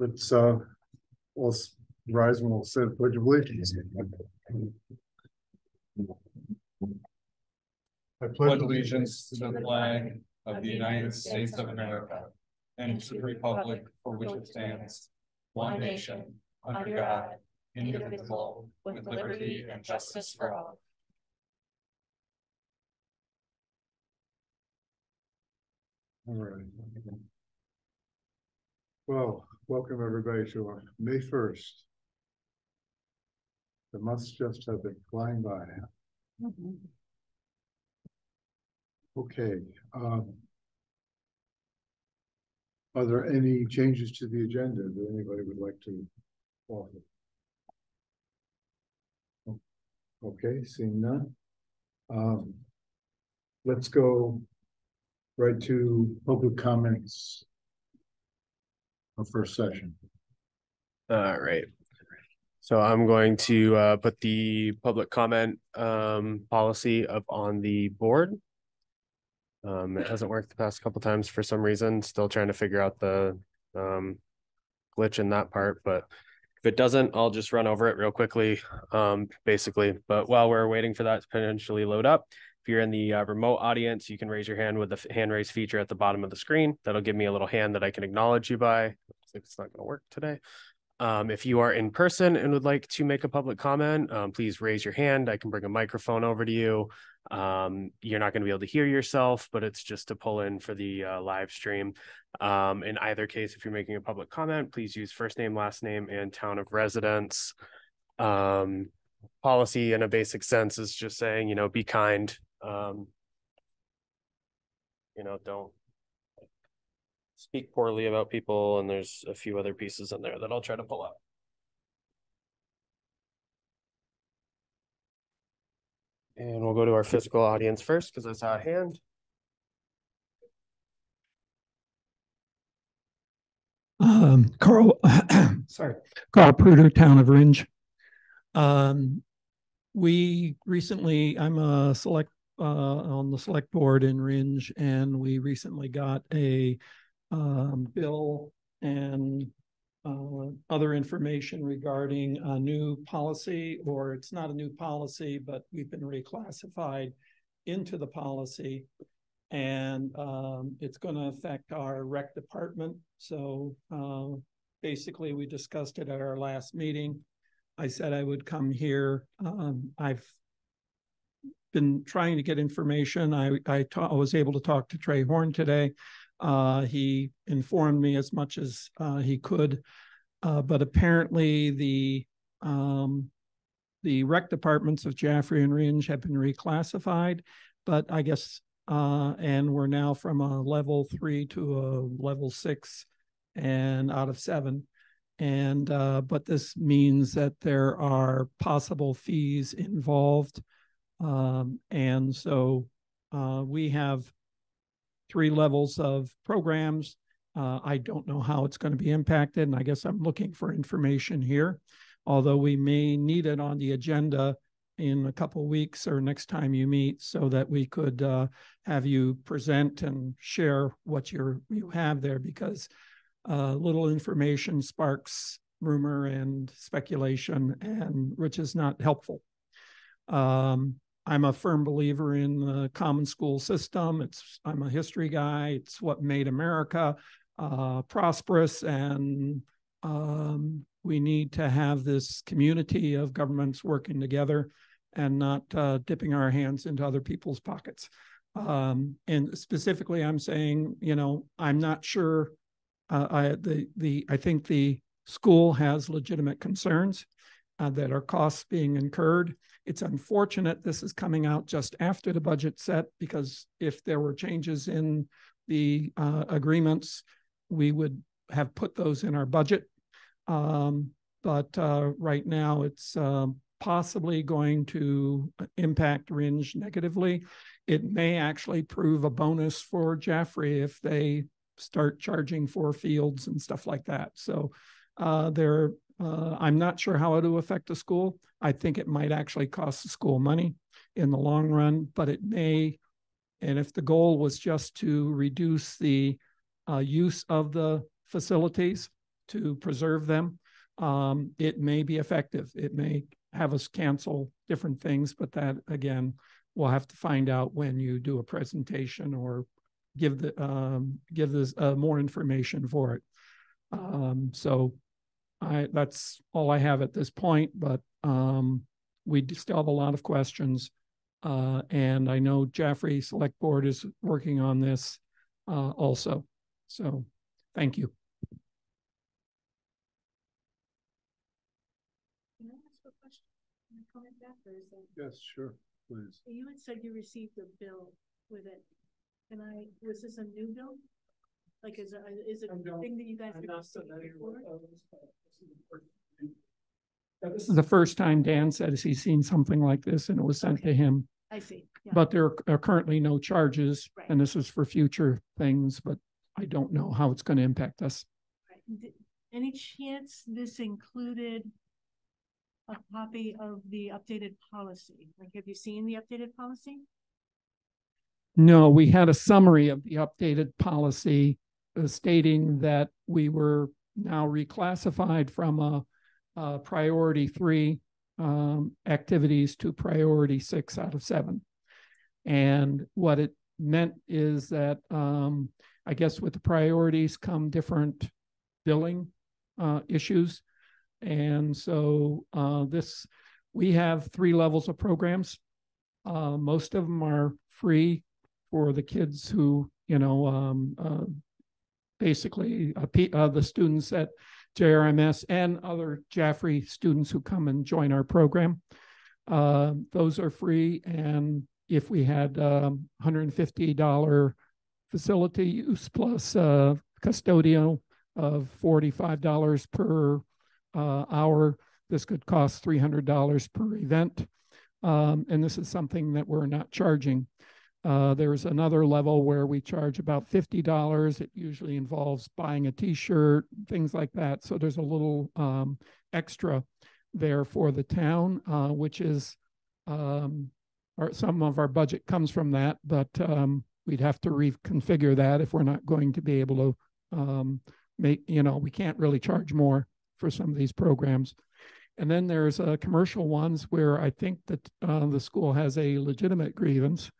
Let's, uh, we'll rise and we'll say the pledge of allegiance. I pledge allegiance to the flag of the United States of America and to the republic for which it stands, one nation, under God, indivisible, with liberty and justice for all. All right. Well, welcome everybody to May first. The months just have been flying by. Okay, um. Are there any changes to the agenda that anybody would like to offer? Okay, seeing none. Um. Let's go right to public comments. First session. All right. So I'm going to uh put the public comment um policy up on the board. Um, it hasn't worked the past couple times for some reason, still trying to figure out the um glitch in that part, but if it doesn't, I'll just run over it real quickly, um, basically. But while we're waiting for that to potentially load up, if you're in the uh, remote audience, you can raise your hand with the hand raise feature at the bottom of the screen. That'll give me a little hand that I can acknowledge you by. It's not going to work today. Um, if you are in person and would like to make a public comment, um, please raise your hand. I can bring a microphone over to you. Um, you're not going to be able to hear yourself, but it's just to pull in for the uh, live stream. Um, in either case, if you're making a public comment, please use first name, last name, and town of residence. Um, policy in a basic sense is just saying, you know, be kind. Um, you know, don't speak poorly about people, and there's a few other pieces in there that I'll try to pull up. And we'll go to our physical audience first, because that's at hand. Um, Carl, sorry, Carl Pruder, Town of Rindge. Um, we recently, I'm a select, uh, on the select board in Rindge, and we recently got a um, bill and uh, other information regarding a new policy, or it's not a new policy, but we've been reclassified into the policy. And um, it's going to affect our rec department. So uh, basically, we discussed it at our last meeting. I said I would come here. Um, I've been trying to get information. I I, ta- I was able to talk to Trey Horn today. Uh, he informed me as much as uh, he could, uh, but apparently the um, the rec departments of Jaffrey and Rindge have been reclassified. But I guess uh, and we're now from a level three to a level six and out of seven. And uh, but this means that there are possible fees involved. Um, and so uh, we have three levels of programs. Uh, I don't know how it's going to be impacted, and I guess I'm looking for information here. Although we may need it on the agenda in a couple weeks or next time you meet, so that we could uh, have you present and share what you're you have there, because uh, little information sparks rumor and speculation, and which is not helpful. Um, I'm a firm believer in the common school system. It's I'm a history guy. It's what made America uh, prosperous, and um, we need to have this community of governments working together and not uh, dipping our hands into other people's pockets. Um, and specifically, I'm saying, you know, I'm not sure. Uh, I the the I think the school has legitimate concerns uh, that are costs being incurred. It's unfortunate this is coming out just after the budget set because if there were changes in the uh, agreements, we would have put those in our budget. Um, but uh, right now, it's um, possibly going to impact Rindge negatively. It may actually prove a bonus for Jaffrey if they start charging for fields and stuff like that. So uh, there, uh, I'm not sure how it'll affect the school. I think it might actually cost the school money in the long run, but it may. And if the goal was just to reduce the uh, use of the facilities to preserve them. Um, it may be effective. It may have us cancel different things, but that again, we'll have to find out when you do a presentation or give the, um, give this, uh, more information for it. Um, so I, that's all I have at this point, but, um, we still have a lot of questions. Uh, and I know Jaffrey Select Board is working on this, uh, also. So, thank you. Can I ask a question? Can I comment back or is that? Yes, sure, please. You had said you received a bill with it. And I, was this a new bill? Like, is it, is it a thing that you guys have received before? This is the first time Dan says he's seen something like this and it was sent to him. I see. yeah. But there are currently no charges Right. and this is for future things, but I don't know how it's going to impact us. Right. Any chance this included a copy of the updated policy? Like, have you seen the updated policy? No, we had a summary of the updated policy uh, stating that we were now reclassified from a, a priority three um, activities to priority six out of seven. And what it meant is that um, I guess with the priorities come different billing uh, issues. And so uh, this, we have three levels of programs. Uh, most of them are free for the kids who, you know, um, uh, basically uh, uh, the students at JRMS and other Jaffrey students who come and join our program. Uh, those are free. And if we had um, $150 facility use plus uh, custodial of $45 per uh, hour, this could cost $300 per event. Um, and this is something that we're not charging. Uh, there's another level where we charge about fifty dollars. It usually involves buying a T-shirt, things like that. So there's a little um, extra there for the town, uh, which is um, our, some of our budget comes from that, but um, we'd have to reconfigure that if we're not going to be able to um, make. You know, we can't really charge more for some of these programs. And then there's uh, commercial ones where I think that uh, the school has a legitimate grievance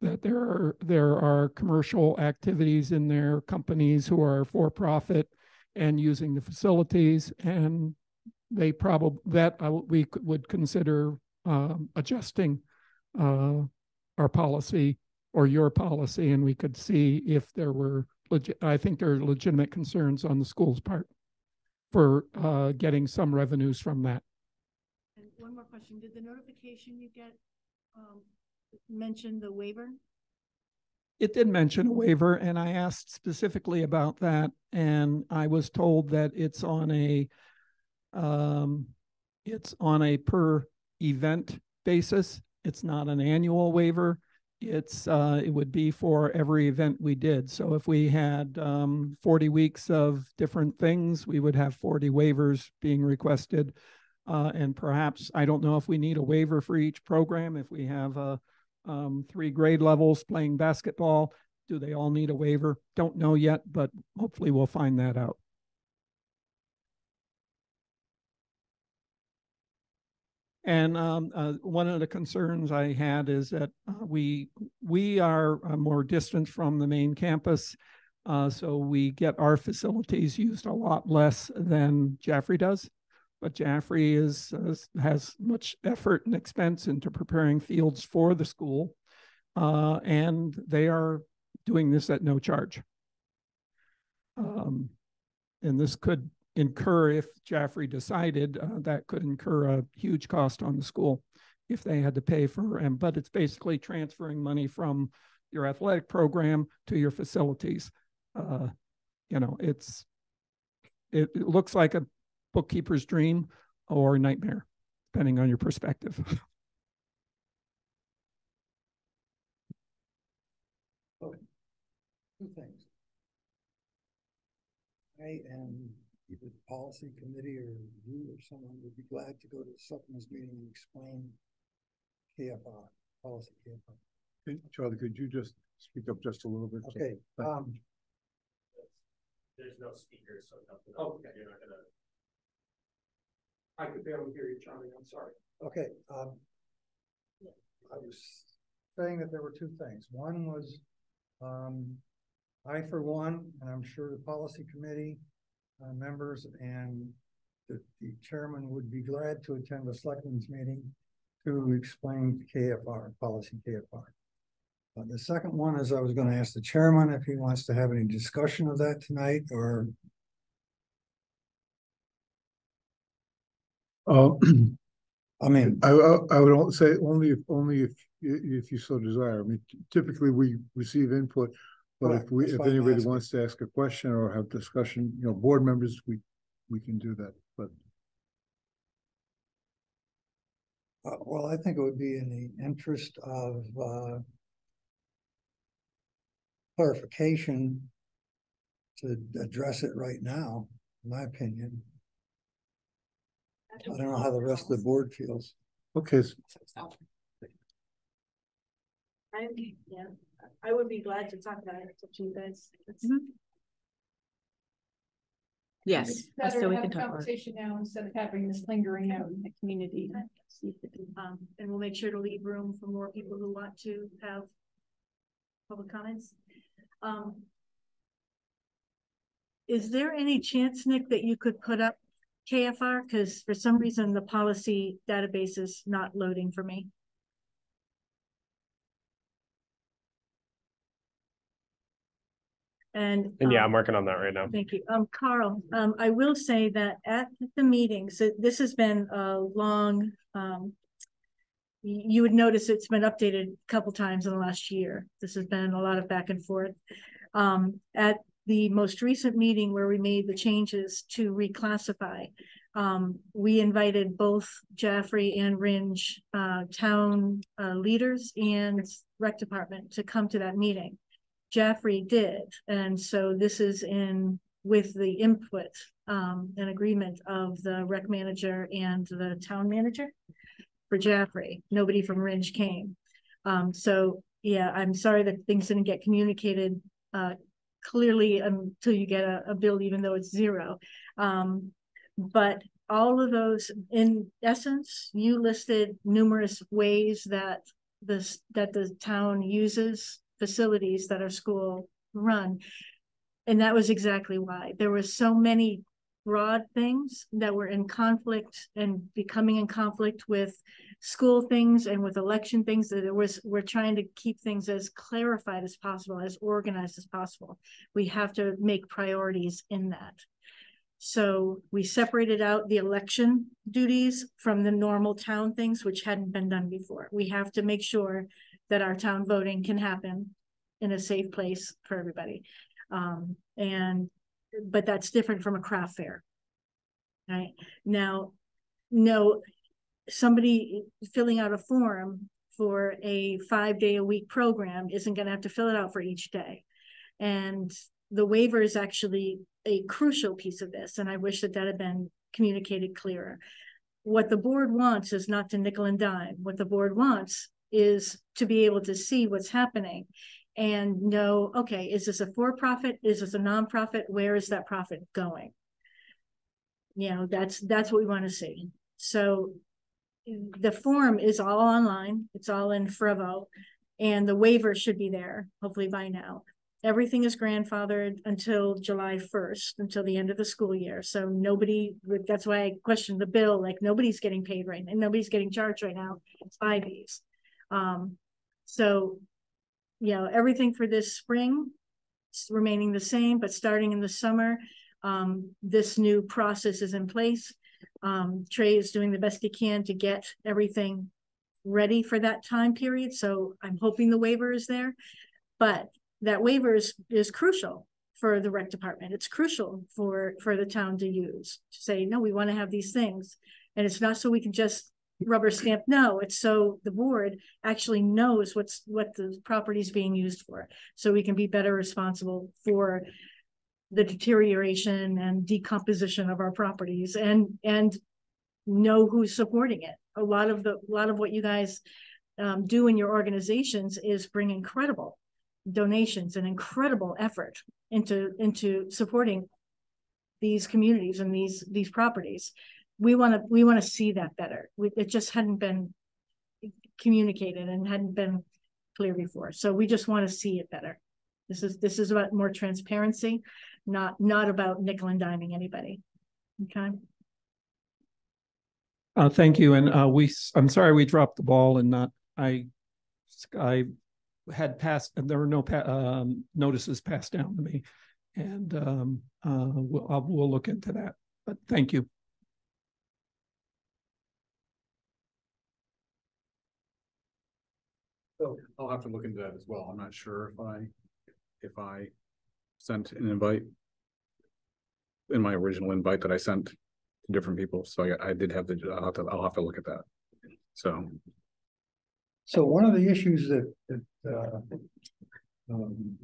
that there are there are commercial activities in their companies who are for profit and using the facilities and they probably that uh, we would consider um, adjusting uh, our policy or your policy and we could see if there were legit I think there are legitimate concerns on the school's part for uh, getting some revenues from that. And one more question, did the notification you get, um, mention the waiver? It did mention a waiver and I asked specifically about that and I was told that it's on a um, it's on a per event basis. It's not an annual waiver. It's uh, it would be for every event we did. So if we had um, 40 weeks of different things, we would have 40 waivers being requested. Uh, and perhaps, I don't know if we need a waiver for each program. If we have a um, three grade levels playing basketball. Do they all need a waiver? Don't know yet, but hopefully we'll find that out. And um, uh, one of the concerns I had is that uh, we we are uh, more distant from the main campus, uh, so we get our facilities used a lot less than Jaffrey does. But Jaffrey is has, much effort and expense into preparing fields for the school, uh, and they are doing this at no charge. Um, and this could incur, if Jaffrey decided, uh, that could incur a huge cost on the school if they had to pay for, and but it's basically transferring money from your athletic program to your facilities. Uh, you know, it's it, it looks like a bookkeeper's dream or nightmare, depending on your perspective. Okay. Two things. I am either the policy committee or you or someone would be glad to go to the selectmen's meeting and explain KFR, policy KFR. Hey, Charlie, could you just speak up just a little bit? so- Okay, um. There's no speakers, so nothing. Okay. You're not gonna. I could barely hear you, Charlie, I'm sorry. Okay, um. I was saying that there were two things. One was, um, I for one, and I'm sure the policy committee, uh, members and the, the chairman would be glad to attend a selectmen's meeting to explain KFR, policy KFR. Uh, the second one is I was gonna ask the chairman if he wants to have any discussion of that tonight or Uh, I mean, I, I, I would say only if, only if, if you so desire. I mean, typically we receive input. But if we, if anybody wants to ask a question or have discussion, you know, board members, we, we can do that, but. Uh, well, I think it would be in the interest of, uh, clarification to address it right now, in my opinion. I don't know how the rest of the board feels. Okay, s- I, yeah, I would be glad to talk about it to you guys. It's- Yes, Better so to we have can a talk about it. conversation now instead of having this lingering out in the community. Um, and we'll make sure to leave room for more people who want to have public comments. Um. Is there any chance, Nick, that you could put up KFR? Because for some reason, the policy database is not loading for me. And. And yeah, um, I'm working on that right now. Thank you. Um, Carl, um, I will say that at the meetings, this has been a long, um. You would notice it's been updated a couple times in the last year. This has been a lot of back and forth. Um, at the most recent meeting where we made the changes to reclassify. Um, we invited both Jaffrey and Rindge, uh, town, uh, leaders and rec department to come to that meeting. Jaffrey did, and so this is in with the input um and agreement of the rec manager and the town manager. For Jaffrey, nobody from Rindge came. Um, so, yeah, I'm sorry that things didn't get communicated uh clearly until you get a a bill, even though it's zero. Um, but all of those, in essence, you listed numerous ways that this, that the town uses facilities that are school run. And that was exactly why. There were so many broad things that were in conflict and becoming in conflict with school things and with election things that it was, we're trying to keep things as clarified as possible, as organized as possible. We have to make priorities in that. So we separated out the election duties from the normal town things, which hadn't been done before. We have to make sure that our town voting can happen in a safe place for everybody. Um, and, but that's different from a craft fair. Right, now, no, somebody filling out a form for a five-day-a-week program isn't gonna have to fill it out for each day. And the waiver is actually a crucial piece of this, and I wish that that had been communicated clearer. What the board wants is not to nickel and dime. What the board wants is to be able to see what's happening and know, okay, is this a for-profit? Is this a nonprofit? Where is that profit going? You know, that's, that's what we want to see. So the form is all online. It's all in Frevo. And the waiver should be there, hopefully by now. Everything is grandfathered until July first, until the end of the school year. So nobody, that's why I questioned the bill, like nobody's getting paid right now, nobody's getting charged right now by these. Um, so, you know, everything for this spring is remaining the same, but starting in the summer, um, this new process is in place. Um, Trey is doing the best he can to get everything ready for that time period. So I'm hoping the waiver is there. But that waiver is, is crucial for the rec department. It's crucial for, for the town to use, to say, no, we want to have these things. And it's not so we can just rubber stamp, no, it's so the board actually knows what's, what the property is being used for. So we can be better responsible for the deterioration and decomposition of our properties and, and know who's supporting it. A lot of the, a lot of what you guys um, do in your organizations is bring incredible donations and incredible effort into, into supporting these communities and these, these properties. We want to, we want to see that better. We, it just hadn't been communicated and hadn't been clear before. So we just want to see it better. This is, this is about more transparency, not, not about nickel and diming anybody. Okay? Uh, thank you. And, uh, we, I'm sorry we dropped the ball and not, I, I had passed, and there were no, pa- um, notices passed down to me. And, um, uh, we'll, I'll- we'll look into that, but thank you. So I'll have to look into that as well. I'm not sure if I, if I sent an invite. In my original invite that I sent to different people, so I, I did have the, I'll have to, I'll have to look at that. So, So one of the issues that, that, uh, um,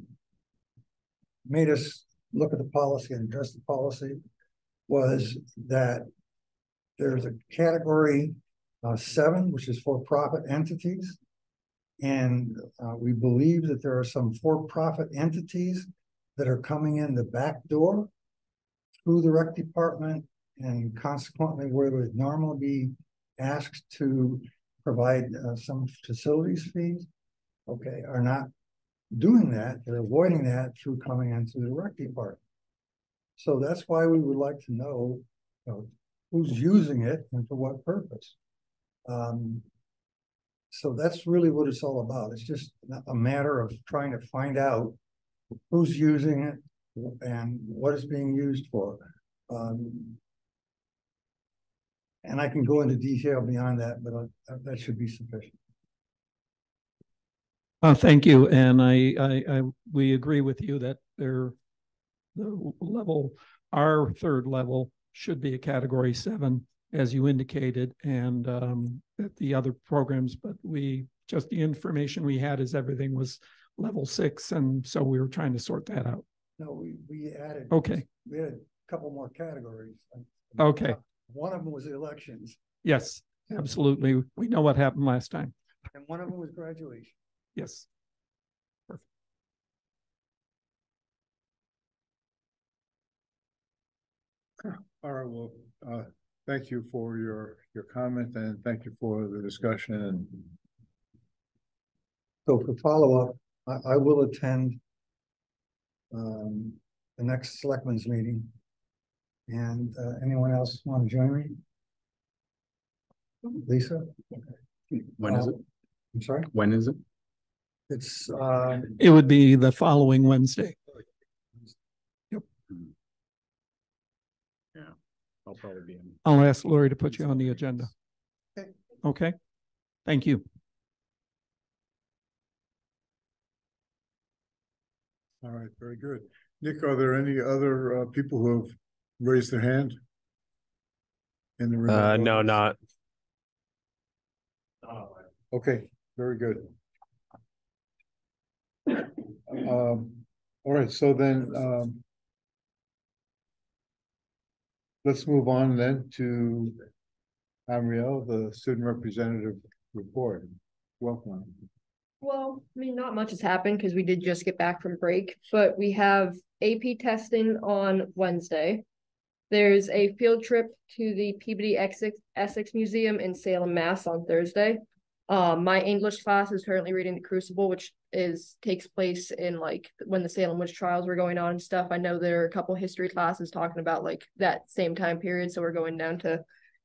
made us look at the policy and address the policy was that there's a category, uh, seven, which is for-profit entities. And, uh, we believe that there are some for-profit entities that are coming in the back door through the rec department and consequently where they would normally be asked to provide uh, some facilities fees. Okay, are not doing that, they're avoiding that through coming into the rec department. So that's why we would like to know, you know, who's using it and for what purpose. Um. So that's really what it's all about. It's just a matter of trying to find out who's using it and what it's being used for. Um, and I can go into detail beyond that, but uh, that should be sufficient. Uh, thank you. And I, I, I, we agree with you that there, the level, our third level should be a category seven, as you indicated, and, um, the other programs, but we, just the information we had is everything was level six, and so we were trying to sort that out. No, we, we added. Okay. We had a couple more categories. Okay. One of them was elections Yes, absolutely. We know what happened last time. and one of them was graduation. Yes. Perfect. All right, well, uh, thank you for your, your comment and thank you for the discussion So for follow-up, I, I will attend um, the next selectmen's meeting. And, uh, anyone else want to join me? Lisa? when is it? I'm sorry? When is it? It's, uh, It would be the following Wednesday. I'll probably be in. I'll ask Lori to put you on the agenda. Okay. Okay? Thank you. All right, very good. Nick, are there any other uh people who have raised their hand? In the room? Uh, no, not. Okay, very good. Um, all right, so then um. Let's move on then to Amriel, the student representative report. Welcome. Well, I mean, not much has happened because we did just get back from break, but we have AP testing on Wednesday. There's a field trip to the Peabody Essex, Essex Museum in Salem, Mass on Thursday. Um, my English class is currently reading The Crucible, which is takes place in like when the Salem witch trials were going on and stuff. I know there are a couple history classes talking about like that same time period, so we're going down to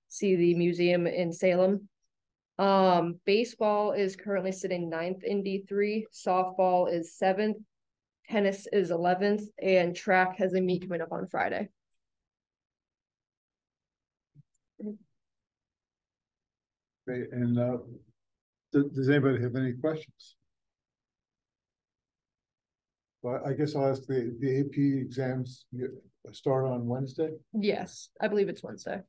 see the museum in Salem. Um, baseball is currently sitting ninth in D three, softball is seventh, tennis is eleventh, and track has a meet coming up on Friday. Okay, and uh, does, does anybody have any questions? Well, I guess I'll ask the, the AP exams you- start on Wednesday Yes, I believe it's Wednesday.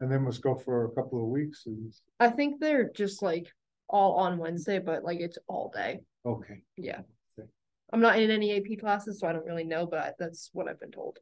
and then must go for a couple of weeks and, I think they're just like all on Wednesday, but like it's all day. okay, Yeah. Okay. I'm not in any AP classes, so I don't really know, but that's what I've been told.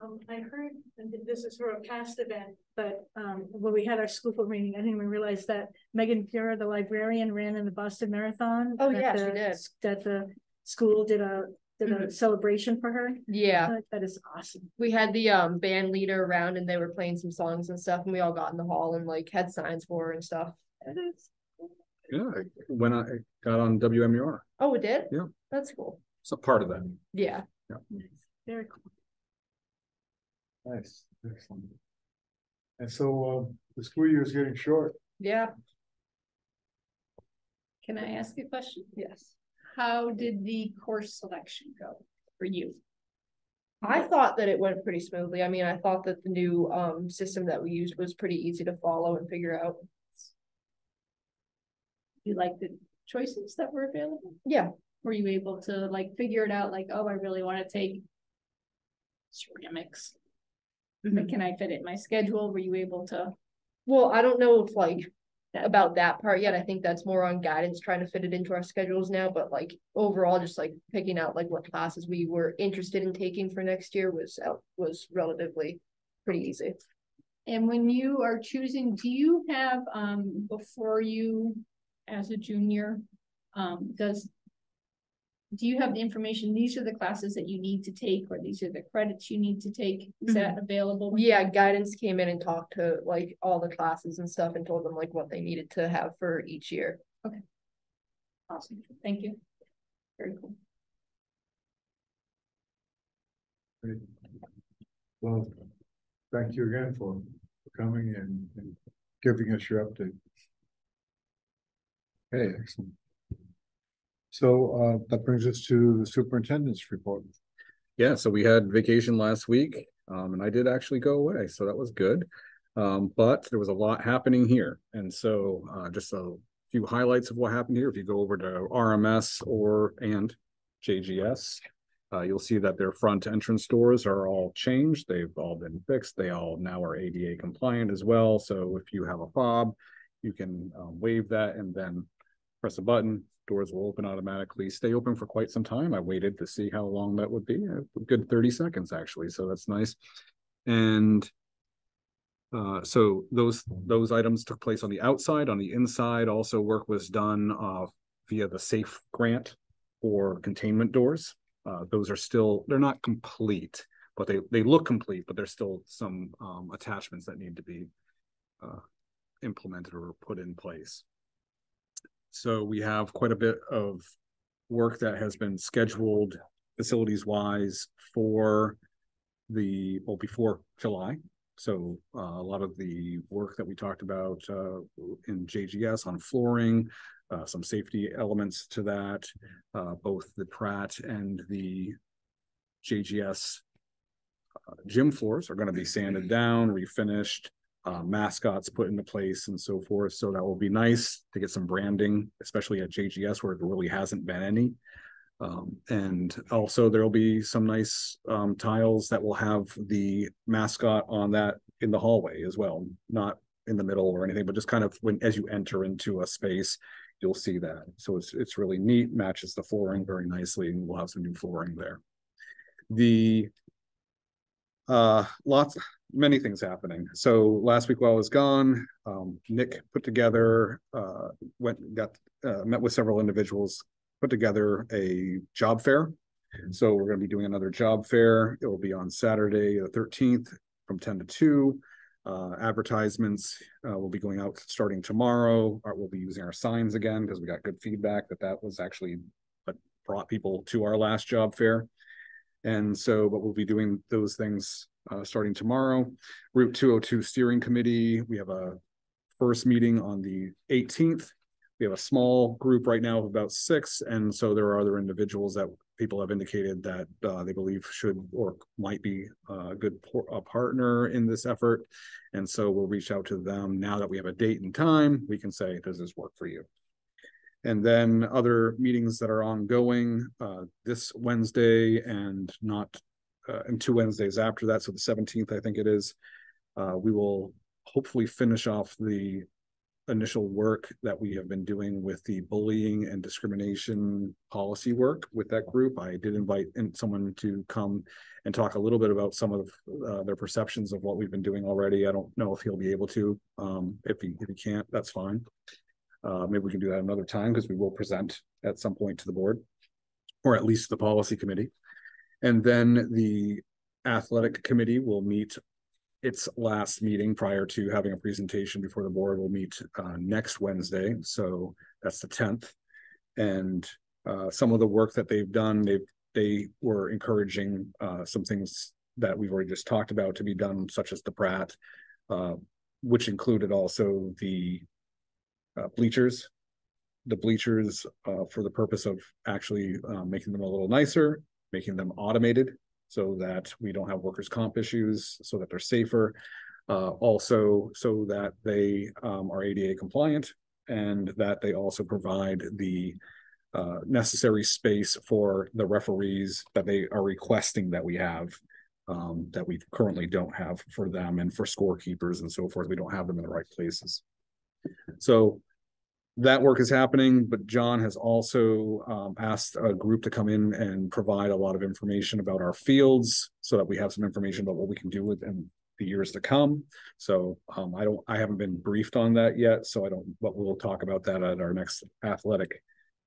Right. Um, I heard, and this is for a past event, but, um, when we had our school board meeting, I didn't even realize that Megan Pura, the librarian, ran in the Boston Marathon. Oh, that yeah, she did. That the school did a, did a celebration for her. Yeah, That is awesome. we had the um band leader around and they were playing some songs and stuff and we all got in the hall and like had signs for her and stuff. It is. Yeah, when I got on WMUR, Oh, it did? Yeah. That's cool. it's a part of that. Yeah. Yeah. Very cool. Nice, excellent. And so, uh, the school year is getting short. Yeah. Can I ask you a question? Yes. How did the course selection go for you? I thought that it went pretty smoothly. I mean, I thought that the new um system that we used was pretty easy to follow and figure out. You like the choices that were available? Yeah. Were you able to like figure it out, like, oh, I really want to take ceramics? But can I fit it in my schedule? Were you able to? Well, I don't know if like about that part yet. I think that's more on guidance, trying to fit it into our schedules now, but like overall, just like picking out like what classes we were interested in taking for next year was out was relatively pretty easy. And when you are choosing, do you have, um, before you, as a junior, um, does. Do you have the information, these are the classes that you need to take, or these are the credits you need to take, is that mm-hmm. available? when you- Yeah, guidance came in and talked to like all the classes and stuff and told them like what they needed to have for each year. Okay. Awesome, thank you. Very cool. Great. Well, thank you again for for coming and and giving us your update. Okay, excellent. So uh, that brings us to the superintendent's report. Yeah, so we had vacation last week, um, and I did actually go away, so that was good. Um, but there was a lot happening here, and so, uh, just a few highlights of what happened here. If you go over to RMS or, and JGS, uh, you'll see that their front entrance doors are all changed. They've all been fixed. They all now are ADA compliant as well. So if you have a fob, you can, um, wave that and then press a button, doors will open automatically, stay open for quite some time. I waited to see how long that would be, a good thirty seconds actually, so that's nice. And uh, so those, those items took place on the outside, on the inside, also work was done uh via the SAFE grant for containment doors. Uh, those are still, they're not complete, but they, they look complete, but there's still some um attachments that need to be uh implemented or put in place. So we have quite a bit of work that has been scheduled facilities wise for the, well, before July. So uh, a lot of the work that we talked about uh, in JGS on flooring, uh, some safety elements to that, uh, both the Pratt and the JGS uh, gym floors are going to be sanded down, refinished, uh, mascots put into place and so forth. So that will be nice to get some branding, especially at JGS where there really hasn't been any. Um, and also there will be some nice um, tiles that will have the mascot on that in the hallway as well, not in the middle or anything, but just kind of when as you enter into a space, you'll see that. So it's it's really neat, matches the flooring very nicely, and we'll have some new flooring there. The uh lots many things happening. So last week while I was gone, um, Nick put together, uh, went, got, uh, met with several individuals, put together a job fair. So we're gonna be doing another job fair. It will be on Saturday, the thirteenth, from ten to two. Uh, advertisements, uh, will be going out starting tomorrow. Or we'll be using our signs again because we got good feedback that that was actually what brought people to our last job fair. And so, but we'll be doing those things uh, starting tomorrow. Route two oh two steering committee, we have a first meeting on the eighteenth. We have a small group right now of about six, and so there are other individuals that people have indicated that uh, they believe should or might be a good por- a partner in this effort. And so we'll reach out to them now that we have a date and time, we can say, does this work for you? And then other meetings that are ongoing, uh, this Wednesday and not, uh, and two Wednesdays after that, so the seventeenth, I think it is. Uh, we will hopefully finish off the initial work that we have been doing with the bullying and discrimination policy work with that group. I did invite in someone to come and talk a little bit about some of uh, their perceptions of what we've been doing already. I don't know if he'll be able to. Um, if he if he can't, that's fine. Uh, maybe we can do that another time because we will present at some point to the board, or at least the policy committee. And then the athletic committee will meet its last meeting prior to having a presentation before the board will meet uh, next Wednesday. So that's the tenth. And uh, some of the work that they've done, they they were encouraging uh, some things that we've already just talked about to be done, such as the Pratt, uh, which included also the uh, bleachers. The bleachers uh, for the purpose of actually uh, making them a little nicer, making them automated so that we don't have workers' comp issues, so that they're safer. Uh, also, so that they um, are ADA compliant and that they also provide the uh, necessary space for the referees that they are requesting that we have um, that we currently don't have for them and for scorekeepers and so forth. We don't have them in the right places. So that work is happening, but John has also um, asked a group to come in and provide a lot of information about our fields so that we have some information about what we can do with them the years to come. So um, I don't, I haven't been briefed on that yet, so I don't, but we'll talk about that at our next athletic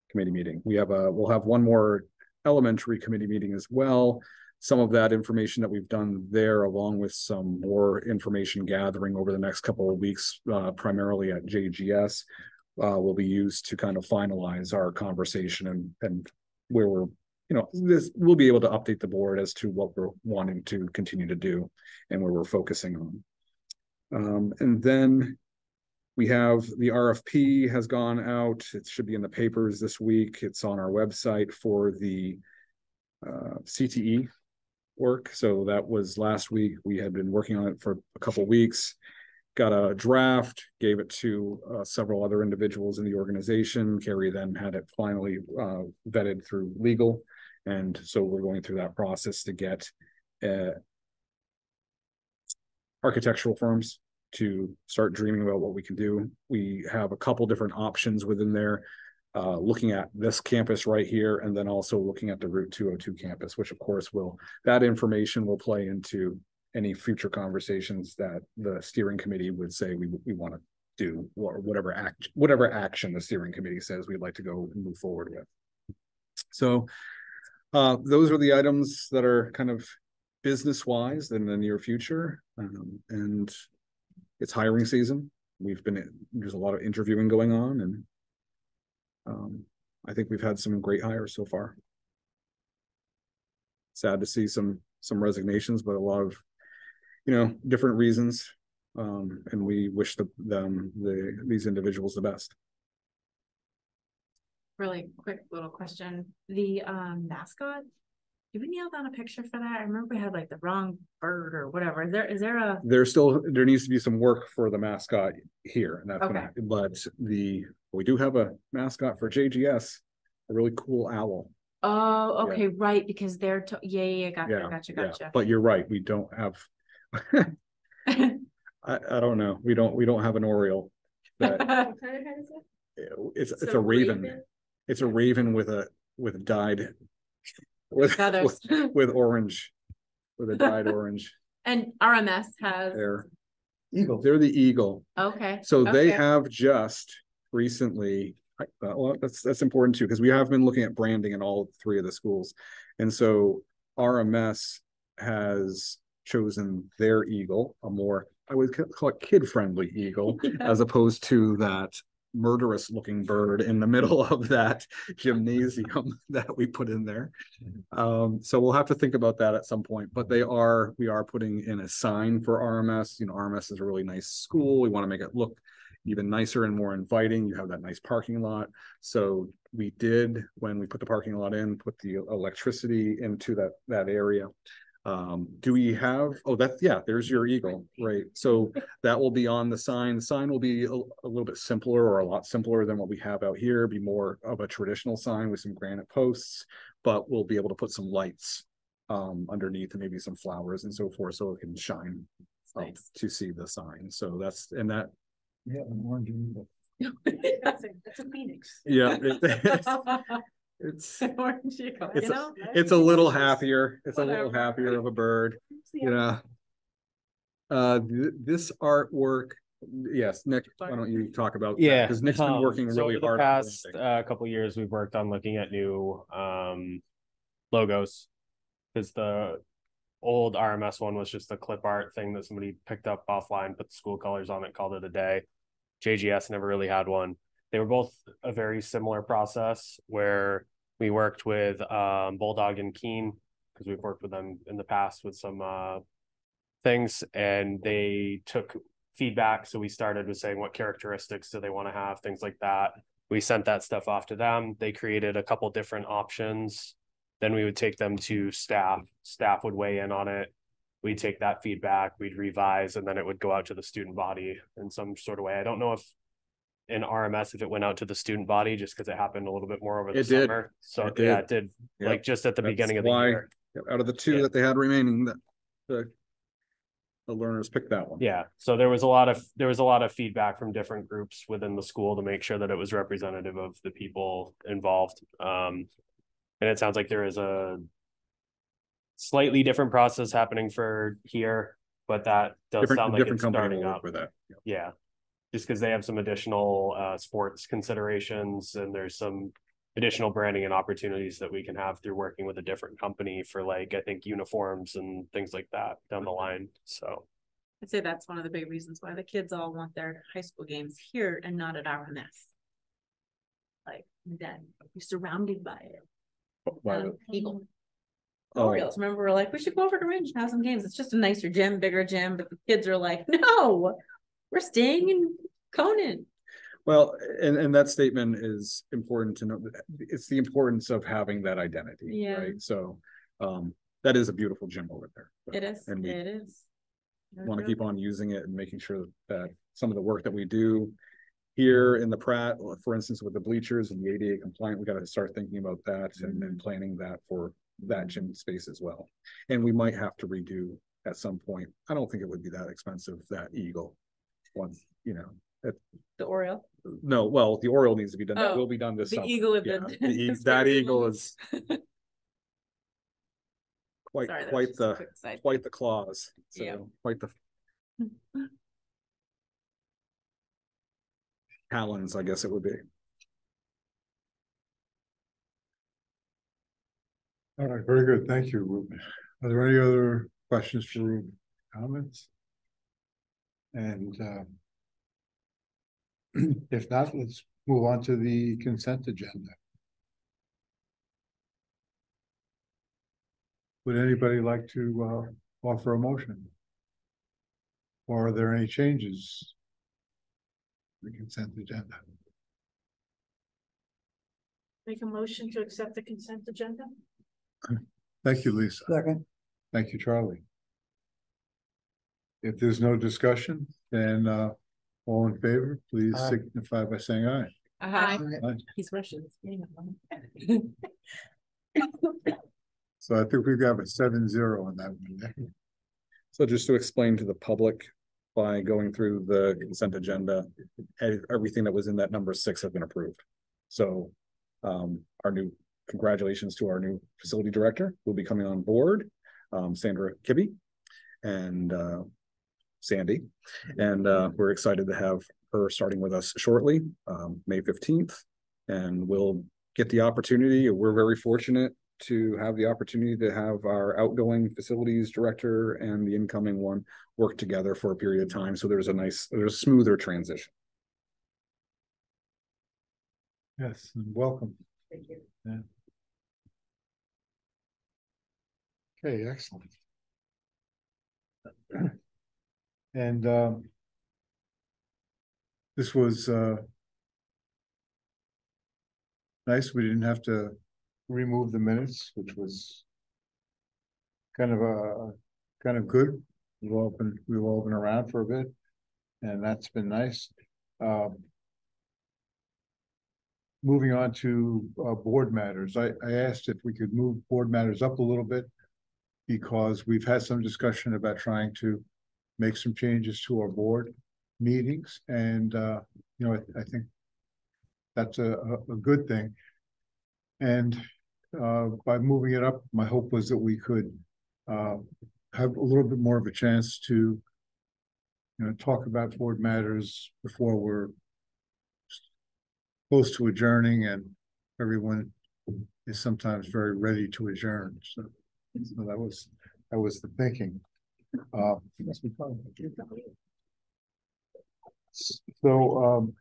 committee meeting. We have a, we'll have one more elementary committee meeting as well. Some of that information that we've done there, along with some more information gathering over the next couple of weeks, uh, primarily at JGS, uh, will be used to kind of finalize our conversation and and where we're you know this we'll be able to update the board as to what we're wanting to continue to do and where we're focusing on. Um, and then we have the RFP has gone out. It should be in the papers this week. It's on our website for the uh, CTE work so that was last week we had been working on it for a couple weeks got a draft, gave it to uh, several other individuals in the organization. Carrie then had it finally uh, vetted through legal. And so we're going through that process to get uh, architectural firms to start dreaming about what we can do. We have a couple different options within there, uh, looking at this campus right here, and then also looking at the Route 202 campus, which of course will, that information will play into any future conversations that the steering committee would say we, we want to do or whatever act whatever action the steering committee says we'd like to go and move forward with. So uh, those are the items that are kind of business wise in the near future um, and it's hiring season. We've been there's a lot of interviewing going on and um, i think we've had some great hires so far sad to see some some resignations but a lot of you know, different reasons. Um, and we wish the, them, the, these individuals the best. Really quick little question. The um mascot, do we nail down a picture for that? I remember we had like the wrong bird or whatever. Is there, is there a, There's still, there needs to be some work for the mascot here, and that's gonna, but the, we do have a mascot for JGS, a really cool owl. oh, Yeah. okay, right, because they're, to- yeah, yeah, yeah, gotcha, Yeah, gotcha, yeah, gotcha. but you're right, we don't have. I, I don't know, we don't, we don't have an Oriole. That, What kind of hat is it? it's, it's So a raven, raven? it's a raven with a, with dyed. With, Feathers. with, with orange, with a dyed orange And RMS has, hair. Eagle. They're the eagle. okay. So they have just recently, uh, well, that's, that's important too, because we have been looking at branding in all three of the schools. And so RMS has chosen their eagle, a more, I would call it kid-friendly eagle, as opposed to that murderous looking bird in the middle of that gymnasium that we put in there. Um, so we'll have to think about that at some point, but they are, we are putting in a sign for RMS. You know, RMS is a really nice school. We want to make it look even nicer and more inviting. You have that nice parking lot. So we did, when we put the parking lot in, put the electricity into that, that area. Um, do we have, oh, that's, yeah, there's your eagle, right? So that will be on the sign. The sign will be a, a little bit simpler or a lot simpler than what we have out here, be more of a traditional sign with some granite posts, but we'll be able to put some lights um, underneath and maybe some flowers and so forth, so it can shine up Nice. to see the sign. So that's, and that Yeah, I'm wondering. That's a, that's a phoenix. Yeah. it- It's, Orange eagle, it's, you a- know? it's a little happier, it's a little happier of a bird, you know. Uh, th- this artwork, yes, Nick, why don't you talk about? Yeah. Cause Nick's been um, working so really over the hard. Past, branding. uh, couple years, we've worked on looking at new, um, logos. Cause the old RMS one was just a clip art thing that somebody picked up offline, put the school colors on it, called it a day. JGS never really had one. They were both a very similar process where we worked with, um, Bulldog and Keen. Cause we've worked with them in the past with some, uh, things and they took feedback. So we started with saying what characteristics do they want to have, things like that. We sent that stuff off to them. They created a couple different options. Then we would take them to staff. Staff would weigh in on it. We'd take that feedback, we'd revise, and then it would go out to the student body in some sort of way. I don't know if in RMS if it went out to the student body just because it happened a little bit more over the It did. summer. So It yeah, it did like just at the That's beginning of the why- year. Out of the two Yeah. that they had remaining, that, the. The learners picked that one. Yeah, so there was a lot of, there was a lot of feedback from different groups within the school to make sure that it was representative of the people involved. Um, and it sounds like there is a slightly different process happening for here, but that does Different, sound like different it's company starting will work up. with that. Yeah. Yeah. Just because they have some additional uh sports considerations and there's some additional branding and opportunities that we can have through working with a different company for like, I think uniforms and things like that down the line, so. I'd say that's one of the big reasons why the kids all want their high school games here and not at RMS. Like, then you're surrounded by it. Why Um, the- Eagle. Oh. Orioles, remember, we're like, we should go over to Rindge and have some games. It's just a nicer gym, bigger gym, but the kids are like, no, we're staying in Conant. Well, and, and that statement is important to know. It's the importance of having that identity, Yeah. right? So, um, that is a beautiful gym over there. It is, And we it is. No want to keep on using it and making sure that some of the work that we do here in the Pratt, for instance, with the bleachers and the ADA compliant, we got to start thinking about that and then planning that for that gym space as well. And we might have to redo at some point. I don't think it would be that expensive, that Eagle. Once, you know, that, The Oriole, no, well, the Oriole needs to be done. That Oh, will be done this the summer. Eagle of Yeah, the. the e- the That eagle is quite, Sorry, quite the, quite the claws. Yeah. So quite the talons, I guess it would be. All right, very good. Thank you, Ruben. Are there any other questions for Ruben? Comments? And uh. If not, let's move on to the consent agenda. Would anybody like to uh offer a motion? Or are there any changes? to The consent agenda. Make a motion to accept the consent agenda? Thank you, Lisa. Second. Thank you, Charlie. If there's no discussion, then uh, all in favor, please Aye. signify by saying aye. Hi, Aye. he's Russian. So I think we've got a seven zero on that one. So just to explain to the public, by going through the consent agenda, e- everything that was in that number six have been approved. So, um, our new, congratulations to our new facility director, who will be coming on board, um, Sandra Kibbe. And, uh, Sandy, and, uh, we're excited to have her starting with us shortly, um, May fifteenth. And we'll get the opportunity, we're very fortunate to have the opportunity to have our outgoing facilities director and the incoming one work together for a period of time. So there's a nice, there's a smoother transition. Yes, and welcome. Thank you. Yeah. Okay, excellent. And um. This was uh. Nice, we didn't have to remove the minutes, which was. Kind of a, kind of good. We've all been, we've all been around for a bit. And that's been nice. Um. Moving on to uh board matters, I I asked if we could move board matters up a little bit. Because we've had some discussion about trying to make some changes to our board. meetings and, uh, you know, I, I think that's a, a, good thing. And, uh, by moving it up, my hope was that we could, uh, have a little bit more of a chance to, you know, talk about board matters before we're close to adjourning and everyone is sometimes very ready to adjourn, so. So that was, that was the thinking. Uh, So, um,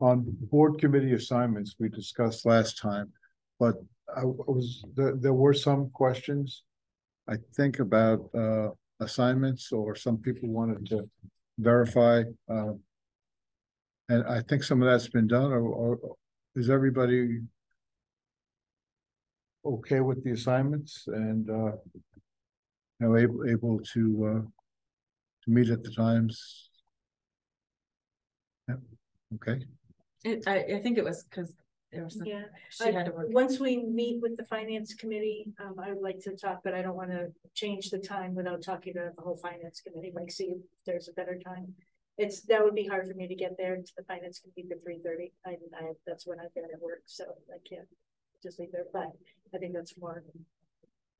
on board committee assignments, we discussed last time, but I was, there, there were some questions. I think about, uh, assignments or some people wanted to verify, uh. And I think some of that's been done or, or is everybody okay with the assignments and, uh, know, able, able to, uh, to meet at the times? Yep, okay. It, I, I think it was because there was some, Yeah, she I- had to work. once we meet with the finance committee, um, I would like to talk, but I don't wanna change the time without talking to the whole finance committee, like see if there's a better time. It's, that would be hard for me to get there to the finance committee for three thirty, I, I, that's when I've been at work, so I can't just leave there, but I think that's more.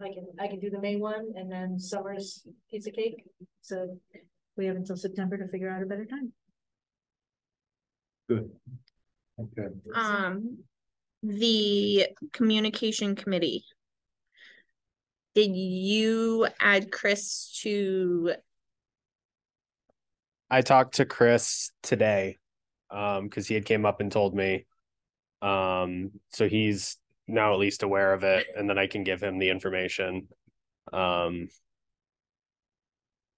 I can, I can do the May one and then summer's piece of cake, so we have until September to figure out a better time. Good. Okay, Um, the communication committee. Did you add Chris to, I talked to Chris today, um, because he had came up and told me. Um, so he's now at least aware of it, and then I can give him the information. Um.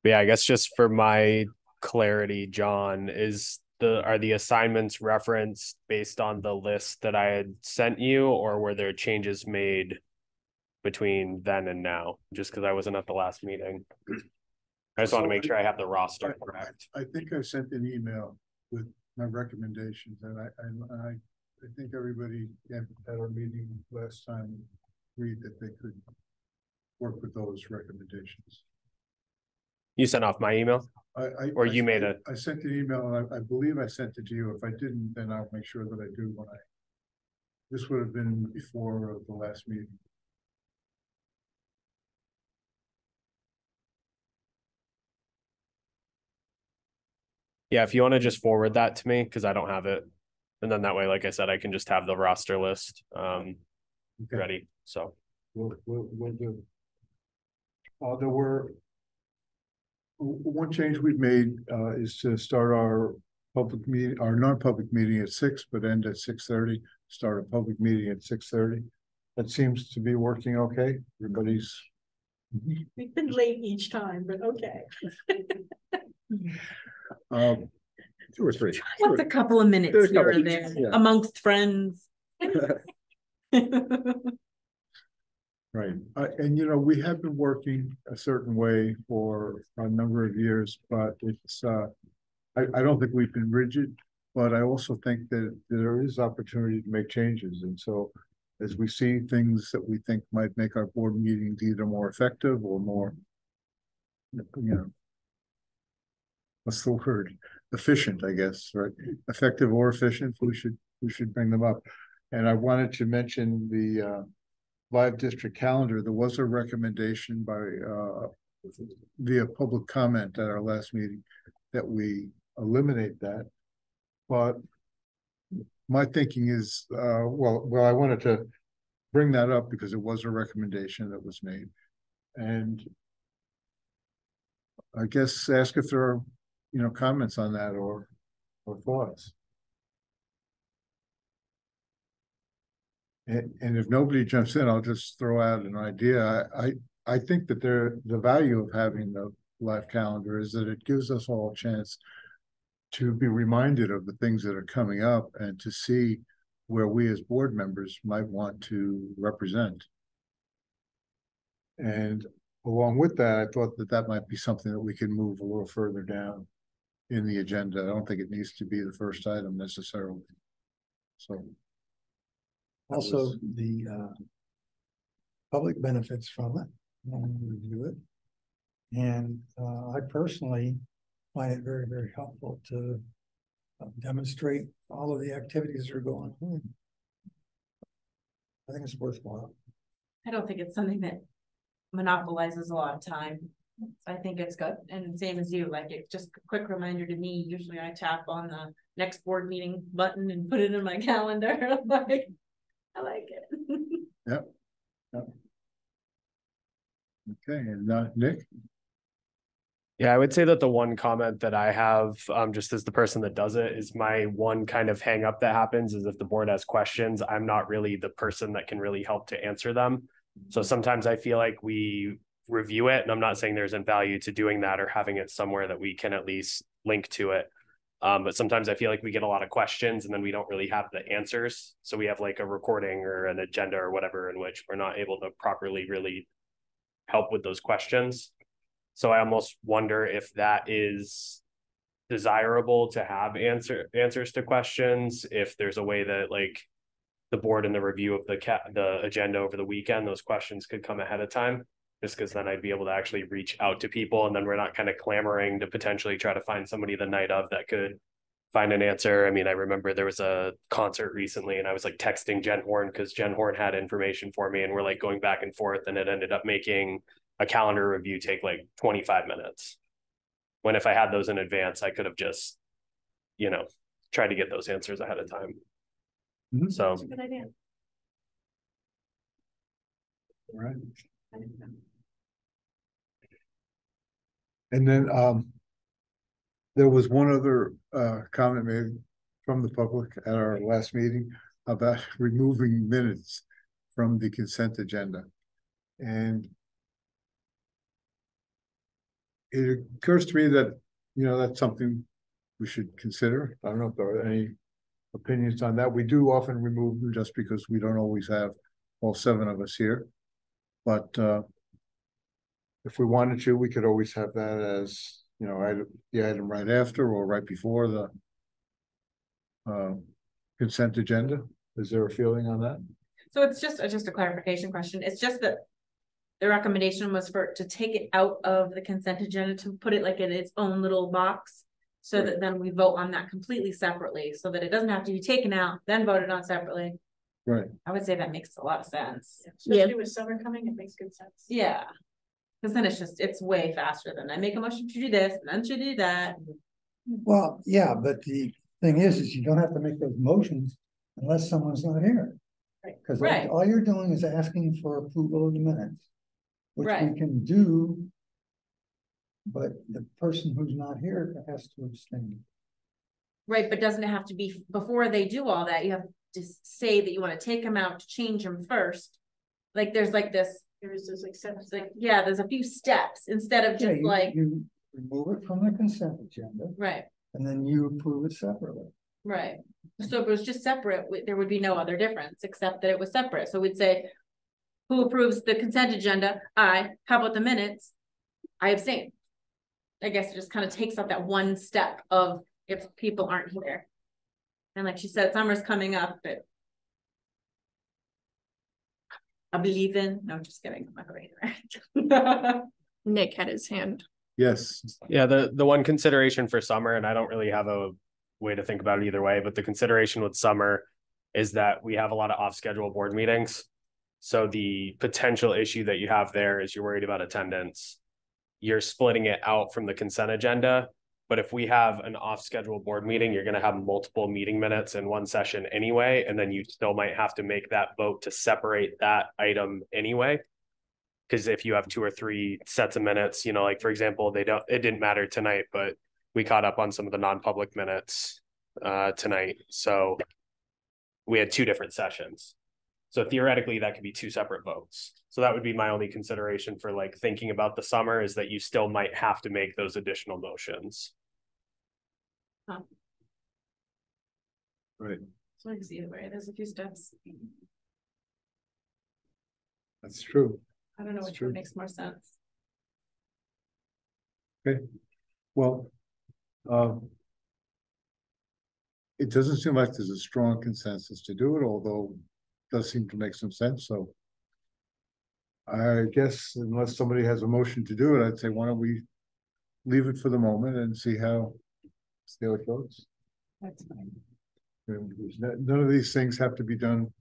but yeah, I guess just for my clarity, John, is the, are the assignments referenced based on the list that I had sent you, or were there changes made? Between then and now, just because I wasn't at the last meeting. I just want to make sure I have the roster correct. I think I sent an email with my recommendations and I, and I, I think everybody at our meeting last time agreed that they could work with those recommendations. You sent off my email? I, I. Or I- you made a- I sent an email and I, I believe I sent it to you. If I didn't, then I'll make sure that I do when I. This would have been before the last meeting. Yeah, if you want to just forward that to me, because I don't have it. And then that way, like I said, I can just have the roster list um Okay. ready, so. We'll, we'll, we'll do. Uh, there were. One change we've made, uh, is to start our public meeting, our non-public meeting at six, but end at six thirty. Start a public meeting at six thirty. That seems to be working okay. Everybody's. We've been late each time, but okay. Um, Two or three. What's a couple of minutes There's here couple, or there yeah. amongst friends? Right, uh, and you know, we have been working a certain way for a number of years, but it's, uh. I, I don't think we've been rigid, but I also think that there is opportunity to make changes, and so. As we see things that we think might make our board meetings either more effective or more. You know. What's the word? Efficient, I guess, right? Effective or efficient, we should, we should bring them up. And I wanted to mention the, uh live district calendar, there was a recommendation by uh. Via public comment at our last meeting that we eliminate that. But. My thinking is, uh, well, well, I wanted to bring that up because it was a recommendation that was made. And. I guess ask if there are, you know, comments on that or, or thoughts. And, and if nobody jumps in, I'll just throw out an idea. I, I, I think that there, the value of having the live calendar is that it gives us all a chance to be reminded of the things that are coming up and to see where we as board members might want to represent. And along with that, I thought that that might be something that we can move a little further down in the agenda. I don't think it needs to be the first item necessarily. So. Also, was- the uh. Public benefits from it, when we review it. And uh, I personally find it very, very helpful to uh, demonstrate all of the activities that are going on. I think it's worthwhile. I don't think it's something that monopolizes a lot of time. I think it's good, and same as you, like, it's just a quick reminder to me, usually I tap on the next board meeting button and put it in my calendar, like. I like it. Yep. Okay, and uh, Nick? Yeah, I would say that the one comment that I have, um, just as the person that does it, is my one kind of hang up that happens is if the board has questions, I'm not really the person that can really help to answer them. So sometimes I feel like we review it, and I'm not saying there isn't value to doing that or having it somewhere that we can at least link to it. Um, but sometimes I feel like we get a lot of questions and then we don't really have the answers. So we have like a recording or an agenda or whatever in which we're not able to properly really help with those questions. So I almost wonder if that is desirable to have answer answers to questions, if there's a way that like the board and the review of the cat the agenda over the weekend, those questions could come ahead of time. Just because then I'd be able to actually reach out to people and then we're not kind of clamoring to potentially try to find somebody the night of that could find an answer. I mean, I remember there was a concert recently and I was like texting Jen Horn because Jen Horn had information for me and we're like going back and forth and it ended up making a calendar review take like 25 minutes. When if I had those in advance, I could have just, you know, tried to get those answers ahead of time. Mhm. So That's a good idea. All right. And then, um. There was one other, uh, comment made from the public at our last meeting about removing minutes from the consent agenda. And. It occurs to me that, you know, that's something we should consider. I don't know if there are any opinions on that. We do often remove them just because we don't always have all seven of us here. But uh. If we wanted to, we could always have that as, you know, item, the item right after or right before the. Uh, consent agenda. Is there a feeling on that? So it's just, uh, just a clarification question. It's just that. The recommendation was for, to take it out of the consent agenda, to put it like in its own little box. So that then we vote on that completely separately, so that it doesn't have to be taken out, then voted on separately. Right. I would say that makes a lot of sense. Especially with summer coming, it makes good sense. Yeah. Cause then it's just, it's way faster than I make a motion to do this, and then to do that. Well, yeah, but the thing is, is you don't have to make those motions unless someone's not here. Right. Cause Right. all you're doing is asking for approval of the minutes. Which we can do. But the person who's not here has to abstain. Right, but doesn't it have to be, before they do all that, you have to say that you wanna take them out, to change them first? Like, there's like this. There's this like steps, like, yeah, there's a few steps, instead of Yeah, just you- like, You remove it from the consent agenda right, and then you approve it separately. right. So if it was just separate, there would be no other difference, except that it was separate, so we'd say. Who approves the consent agenda? I, how about the minutes? I abstain. I guess it just kind of takes up that one step of if people aren't here. And like she said, summer's coming up, but. I believe in, no, just kidding. I'm not going anywhere. Nick had his hand. Yes, Yeah, the the one consideration for summer, and I don't really have a way to think about it either way, but the consideration with summer is that we have a lot of off-schedule board meetings. So the potential issue that you have there is you're worried about attendance. You're splitting it out from the consent agenda. But if we have an off-schedule board meeting, you're gonna have multiple meeting minutes in one session anyway, and then you still might have to make that vote to separate that item anyway. Cause if you have two or three sets of minutes, you know, like for example, they don't, it didn't matter tonight, but we caught up on some of the non-public minutes uh tonight, so. We had two different sessions. So theoretically, that could be two separate votes. So that would be my only consideration for like thinking about the summer is that you still might have to make those additional motions. Right, So it's either way, there's a few steps. that's true. I don't know That's which one makes more sense. Okay. Well, um. It doesn't seem like there's a strong consensus to do it, although it does seem to make some sense, so. I guess unless somebody has a motion to do it, I'd say, why don't we leave it for the moment and see how, it goes. That's fine. And None of these things have to be done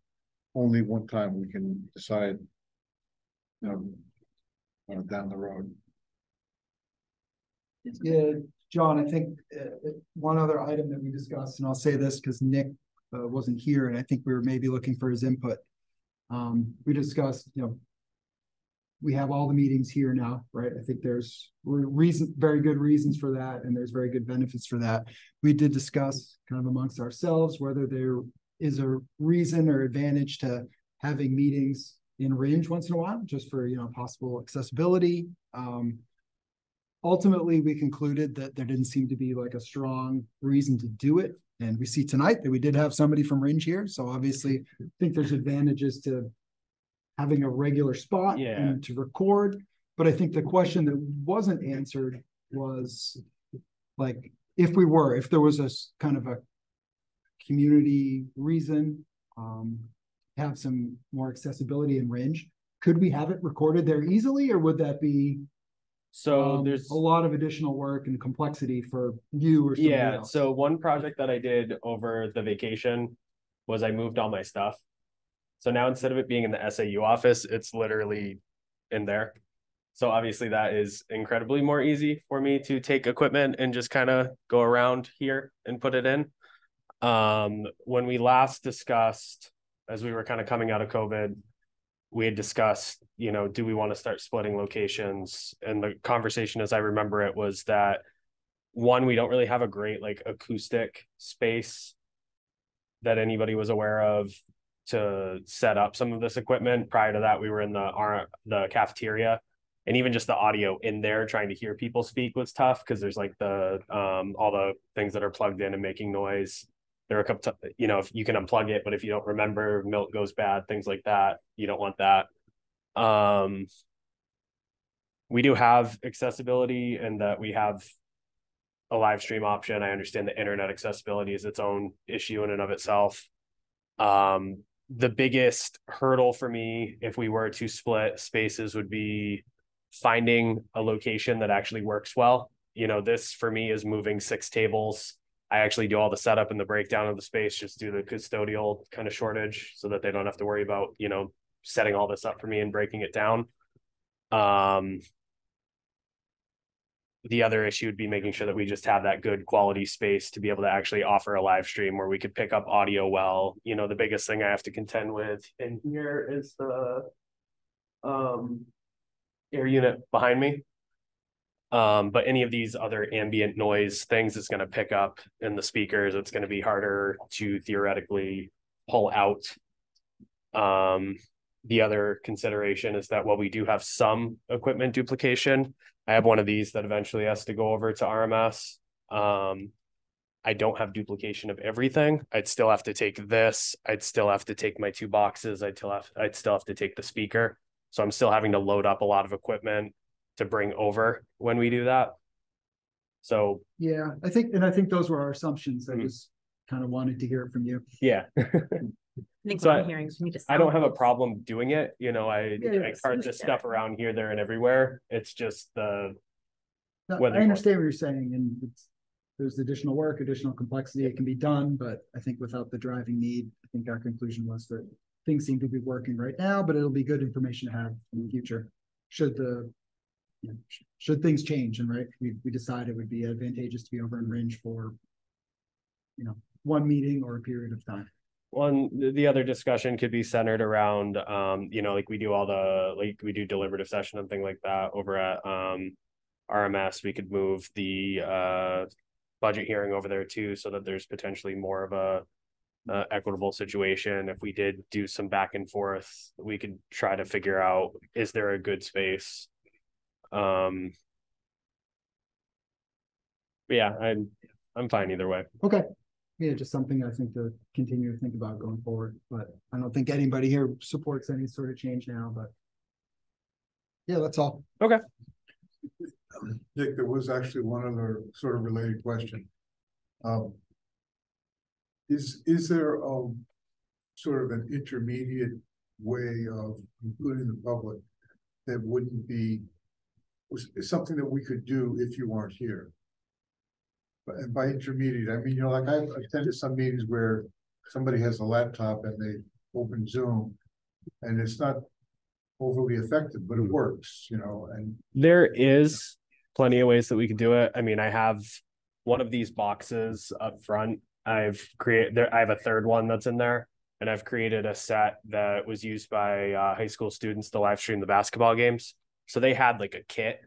only one time. We can decide. Um, uh, down the road. Yeah, John, I think uh, uh, one other item that we discussed, and I'll say this because Nick uh, wasn't here, and I think we were maybe looking for his input. Um, we discussed, you know, we have all the meetings here now, right? I think there's reason, very good reasons for that, and there's very good benefits for that. We did discuss kind of amongst ourselves whether there is a reason or advantage to having meetings in Rindge once in a while, just for, you know, possible accessibility. Um, ultimately, we concluded that there didn't seem to be like a strong reason to do it. And we see tonight that we did have somebody from Rindge here, so obviously I think there's advantages to having a regular spot Yeah. and to record. But I think the question that wasn't answered was like, if we were, if there was a kind of a community reason, um, have some more accessibility and Rindge, could we have it recorded there easily, or would that be So um, there's. a lot of additional work and complexity for you or Yeah, else. so one project that I did over the vacation was I moved all my stuff. So now instead of it being in the SAU office, it's literally in there. So obviously that is incredibly more easy for me to take equipment and just kind of go around here and put it in. Um, when we last discussed, as we were kind of coming out of COVID, we had discussed, you know, do we want to start splitting locations? And the conversation, as I remember it, was that one, we don't really have a great like acoustic space that anybody was aware of to set up some of this equipment. Prior to that, we were in the our the cafeteria. And even just the audio in there trying to hear people speak was tough because there's like the um all the things that are plugged in and making noise. There are a couple, t- you know, if you can unplug it, but if you don't remember, milk goes bad, things like that. You don't want that. Um, we do have accessibility and that we have a live stream option. I understand the internet accessibility is its own issue in and of itself. Um, the biggest hurdle for me, if we were to split spaces, would be finding a location that actually works well. You know, this for me is moving six tables. I actually do all the setup and the breakdown of the space, just do the custodial kind of shortage so that they don't have to worry about, you know, setting all this up for me and breaking it down. Um, the other issue would be making sure that we just have that good quality space to be able to actually offer a live stream where we could pick up audio well. You know, the biggest thing I have to contend with in here is the um air unit behind me. Um, but any of these other ambient noise things is going to pick up in the speakers. It's going to be harder to theoretically pull out. Um, the other consideration is that while we do have some equipment duplication, I have one of these that eventually has to go over to RMS. Um, I don't have duplication of everything. I'd still have to take this. I'd still have to take my two boxes. I'd still have, I'd still have to take the speaker. So I'm still having to load up a lot of equipment to bring over when we do that. So Yeah, I think, and I think those were our assumptions. I Mhm. just kind of wanted to hear it from you. yeah, I think So I- I'm hearing is we need to. I don't have a problem doing it. You know, I, Yeah, yeah, I cart this stuff around here, there and everywhere. It's just the, No, Whether I you- understand what you're saying and it's, there's additional work, additional complexity. It can be done, but I think without the driving need, I think our conclusion was that things seem to be working right now, but it'll be good information to have in the future. Should the, you know, should things change and right, we, we decide it would be advantageous to be over in Rindge for you know, one meeting or a period of time. One, the, the other discussion could be centered around, um, you know, like we do all the, like, we do deliberative session and thing like that over at, um. RMS, we could move the, uh, budget hearing over there too, so that there's potentially more of a. Uh, equitable situation. If we did do some back and forth, we could try to figure out, is there a good space? Um. Yeah, I'm, I'm fine either way. Okay. Yeah, just something I think to continue to think about going forward, but I don't think anybody here supports any sort of change now, but. Yeah, that's all. Dick, there was actually one other sort of related question. Um. Is, is there, a sort of an intermediate way of including the public that wouldn't be was, something that we could do if you weren't here. And by intermediate, I mean, you know, like I've attended some meetings where somebody has a laptop and they open Zoom. And it's not overly effective, but it works, you know, and There is plenty of ways that we could do it. I mean, I have one of these boxes up front. I've created there, I have a third one that's in there. And I've created a set that was used by uh, high school students to live stream the basketball games. So they had like a kit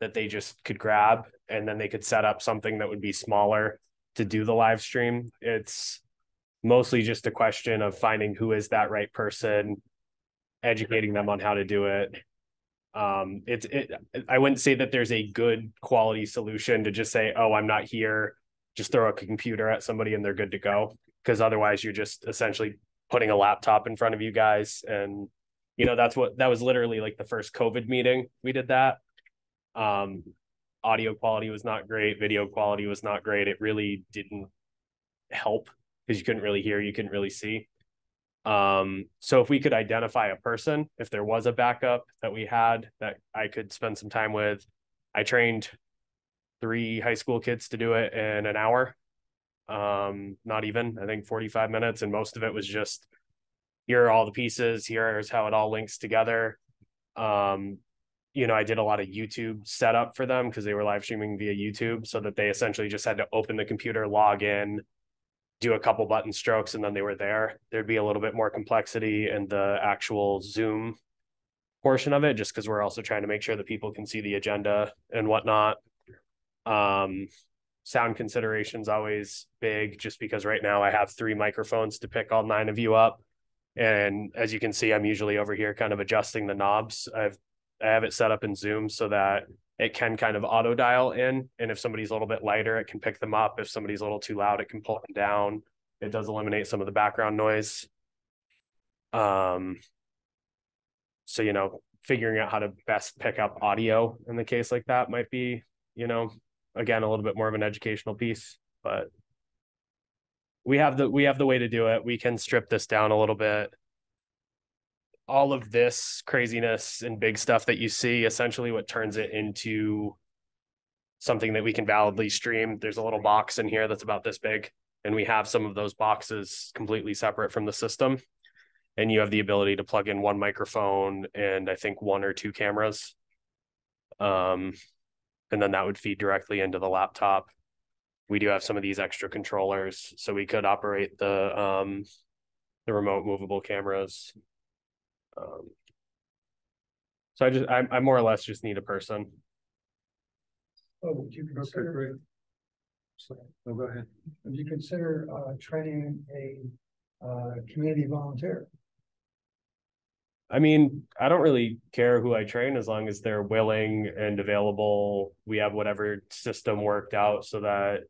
that they just could grab and then they could set up something that would be smaller to do the live stream. It's mostly just a question of finding who is that right person, educating them on how to do it. Um, it's it. I wouldn't say that there's a good quality solution to just say, "Oh, I'm not here." Just throw a computer at somebody and they're good to go. Because otherwise, you're just essentially putting a laptop in front of you guys, and you know that's what that was literally like the first COVID meeting we did that. Um, audio quality was not great, video quality was not great. It really didn't help because you couldn't really hear, you couldn't really see. Um, so if we could identify a person, if there was a backup that we had that I could spend some time with, I trained three high school kids to do it in an hour. Um, not even, I think 45 minutes, and most of it was just here are all the pieces, here's how it all links together. Um, you know, I did a lot of YouTube setup for them because they were live streaming via YouTube, so that they essentially just had to open the computer, log in, do a couple button strokes and then they were there. There'd be a little bit more complexity in the actual Zoom portion of it, just because we're also trying to make sure that people can see the agenda and whatnot. Um, sound considerations always big, just because right now I have three microphones to pick all nine of you up. And as you can see, I'm usually over here kind of adjusting the knobs. I've I have it set up in Zoom so that it can kind of auto dial in. And if somebody's a little bit lighter, it can pick them up. If somebody's a little too loud, it can pull them down. It does eliminate some of the background noise. Um, so, you know, figuring out how to best pick up audio in the case like that might be, you know, again, a little bit more of an educational piece, but we have the, we have the way to do it. We can strip this down a little bit all of this craziness and big stuff that you see essentially what turns it into something that we can validly stream. There's a little box in here that's about this big and we have some of those boxes completely separate from the system. And you have the ability to plug in one microphone and i think one or two cameras. Um and then that would feed directly into the laptop. We do have some of these extra controllers so we could operate the um the remote movable cameras um, so I just, I, I more or less just need a person. Oh, would you okay, consider, great. So, oh, go ahead. would you consider, uh, training a, uh, community volunteer? I mean, I don't really care who I train as long as they're willing and available. We have whatever system worked out so that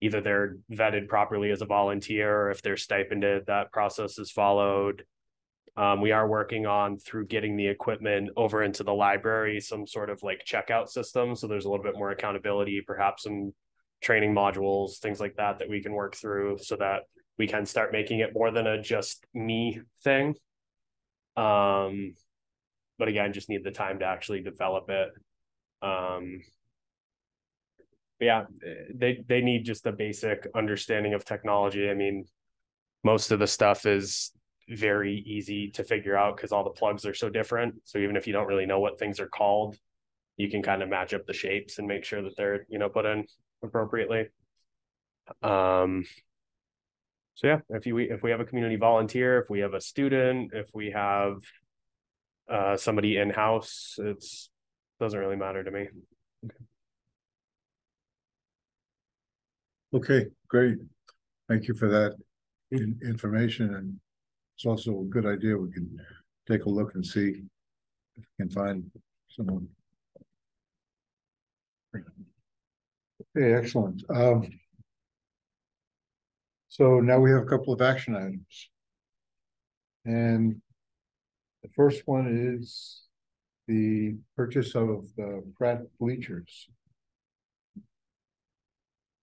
either they're vetted properly as a volunteer or if they're stipended, that process is followed. Um, we are working on through getting the equipment over into the library, some sort of like checkout system. So there's a little bit more accountability, perhaps some training modules, things like that, that we can work through so that we can start making it more than a just me thing. Um, but again, just need the time to actually develop it. Um, yeah, they they need just a basic understanding of technology. I mean, most of the stuff is very easy to figure out because all the plugs are so different. So even if you don't really know what things are called, you can kind of match up the shapes and make sure that they're, you know, put in appropriately. Um so yeah, if you if we have a community volunteer, if we have a student, if we have uh somebody in-house, it's doesn't really matter to me. Okay, great. Thank you for that in- information and it's also a good idea. We can take a look and see if we can find someone. Okay, excellent. Um. So now we have a couple of action items. And the first one is the purchase of the Pratt bleachers.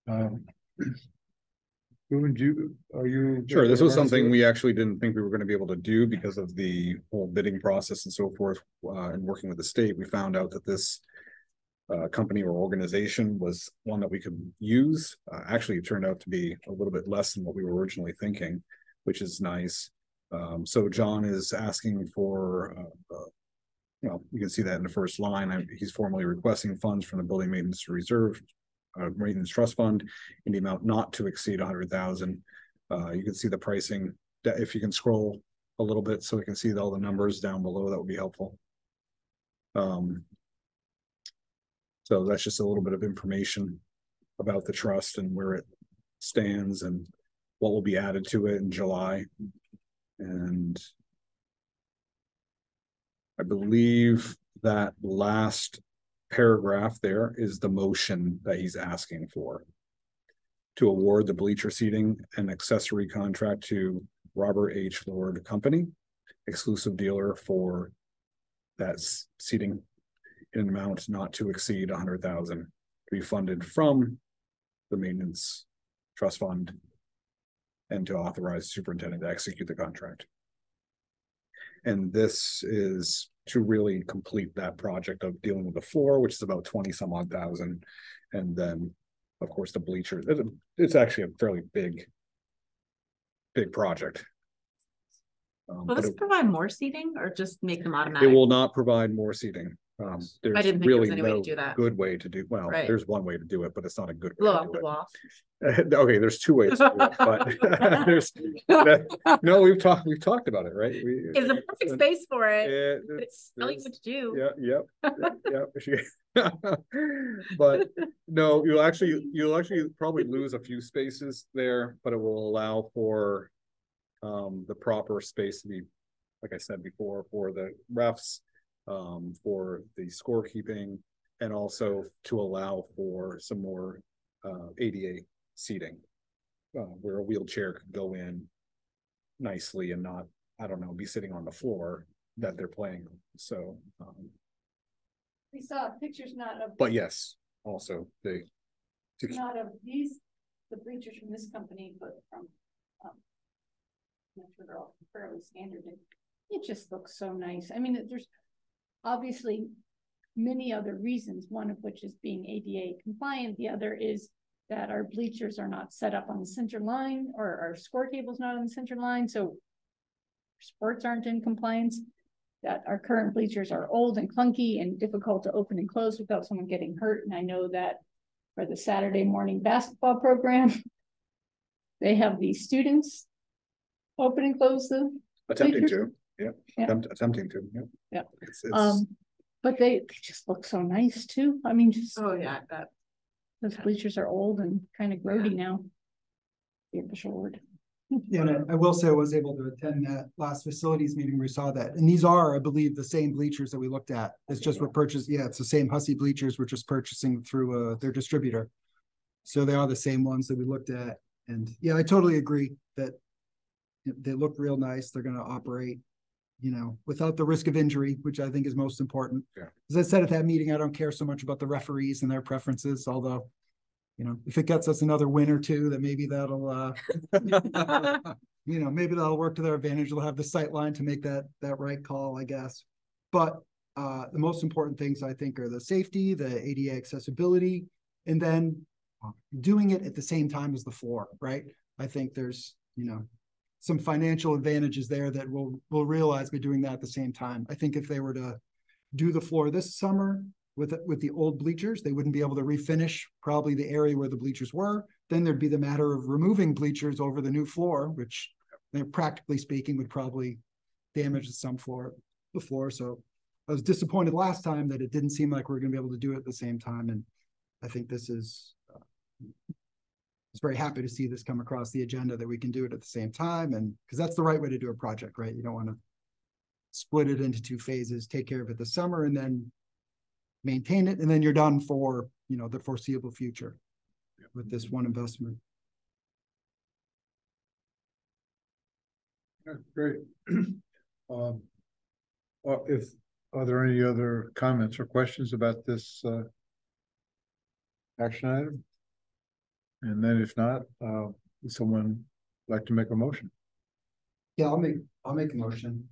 Um. Do you, are you? Sure, this was something we actually didn't think we were gonna be able to do because of the whole bidding process and so forth, uh, and working with the state, we found out that this. uh, company or organization was one that we could use. Uh, actually, it turned out to be a little bit less than what we were originally thinking, which is nice. Um, so John is asking for, uh, uh, you you can see that in the first line. I- He's formally requesting funds from the Building Maintenance Reserve, uh, Maintenance Trust Fund in the amount not to exceed a hundred thousand. Uh, you can see the pricing, if you can scroll a little bit so we can see all the numbers down below, that would be helpful. Um. So that's just a little bit of information about the trust and where it stands and what will be added to it in July. And I believe that last paragraph there is the motion that he's asking for. To award the bleacher seating and accessory contract to Robert H. Lord Company, exclusive dealer for that seating in an amount not to exceed hundred thousand to be funded from the maintenance trust fund and to authorize superintendent to execute the contract. And this is to really complete that project of dealing with the floor, which is about twenty some odd thousand. And then, of course, the bleachers, it's, actually a fairly big. Big project. Um, Will but this it, provide more seating or just make them automatic? it will not provide more seating. Um, there's didn't think there was really any way to no do that. good way to do, well, Right. there's one way to do it, but it's not a good. way Blow to off do the it. wall. Okay, there's two ways to do it, but there's, that- no, we've talked, we've talked about it, right? We- It's a perfect space for it. But it's- you there's- what to do. Yeah, yep, yep, she- But no, you'll actually, you'll actually probably lose a few spaces there, but it will allow for. Um, the proper space to be, like I said before, for the refs, um, for the scorekeeping. And also to allow for some more, uh, ADA seating. Uh, where a wheelchair could go in nicely and not, I don't know, be sitting on the floor that they're playing, so, um, We saw pictures not of, but yes, also they. to- not of these, the bleachers from this company, but from, um. I'm not sure they're all fairly standard, and it just looks so nice, I mean, there's obviously many other reasons, one of which is being ADA compliant, the other is that our bleachers are not set up on the center line, or our score table's not on the center line, so sports aren't in compliance, that our current bleachers are old and clunky and difficult to open and close without someone getting hurt, and I know that for the Saturday morning basketball program, they have the students open and close the Attempting bleachers. to, yeah, Yeah. attempting to, yeah. Yeah. It's, it's, Um, but they, they just look so nice too. I mean, just Oh, yeah, that. those bleachers are old and kind of grody now. The official word. Yeah, and I- I will say I was able to attend that last facilities meeting where we saw that. And these are, I believe, the same bleachers that we looked at. It's just we're purchased, yeah, it's the same Hussey bleachers. We're just purchasing through uh their distributor. So they are the same ones that we looked at. And yeah, I totally agree that they look real nice. They're gonna operate, you know, without the risk of injury, which I think is most important. Yeah. As I said at that meeting, I don't care so much about the referees and their preferences, although you know, if it gets us another win or two, then maybe that'll uh you know, maybe that'll work to their advantage. They'll have the sight line to make that, that right call, I guess. But, uh, the most important things I think are the safety, the ADA accessibility, and then doing it at the same time as the floor, right? I think there's, you know, some financial advantages there that we'll, we'll realize by doing that at the same time. I think if they were to do the floor this summer with, with the old bleachers, they wouldn't be able to refinish probably the area where the bleachers were. Then there'd be the matter of removing bleachers over the new floor, which practically speaking would probably damage some floor, the floor. So I was disappointed last time that it didn't seem like we are gonna be able to do it at the same time. And I think this is, was very happy to see this come across the agenda that we can do it at the same time and, because that's the right way to do a project, right? You don't want to split it into two phases, take care of it this summer and then maintain it, and then you're done for, you know, the foreseeable future with this one investment. Yeah, Great. Um, Well, if, are there any other comments or questions about this, uh, action item? And then if not, uh, would someone like to make a motion? Yeah, I'll make, I'll make a motion.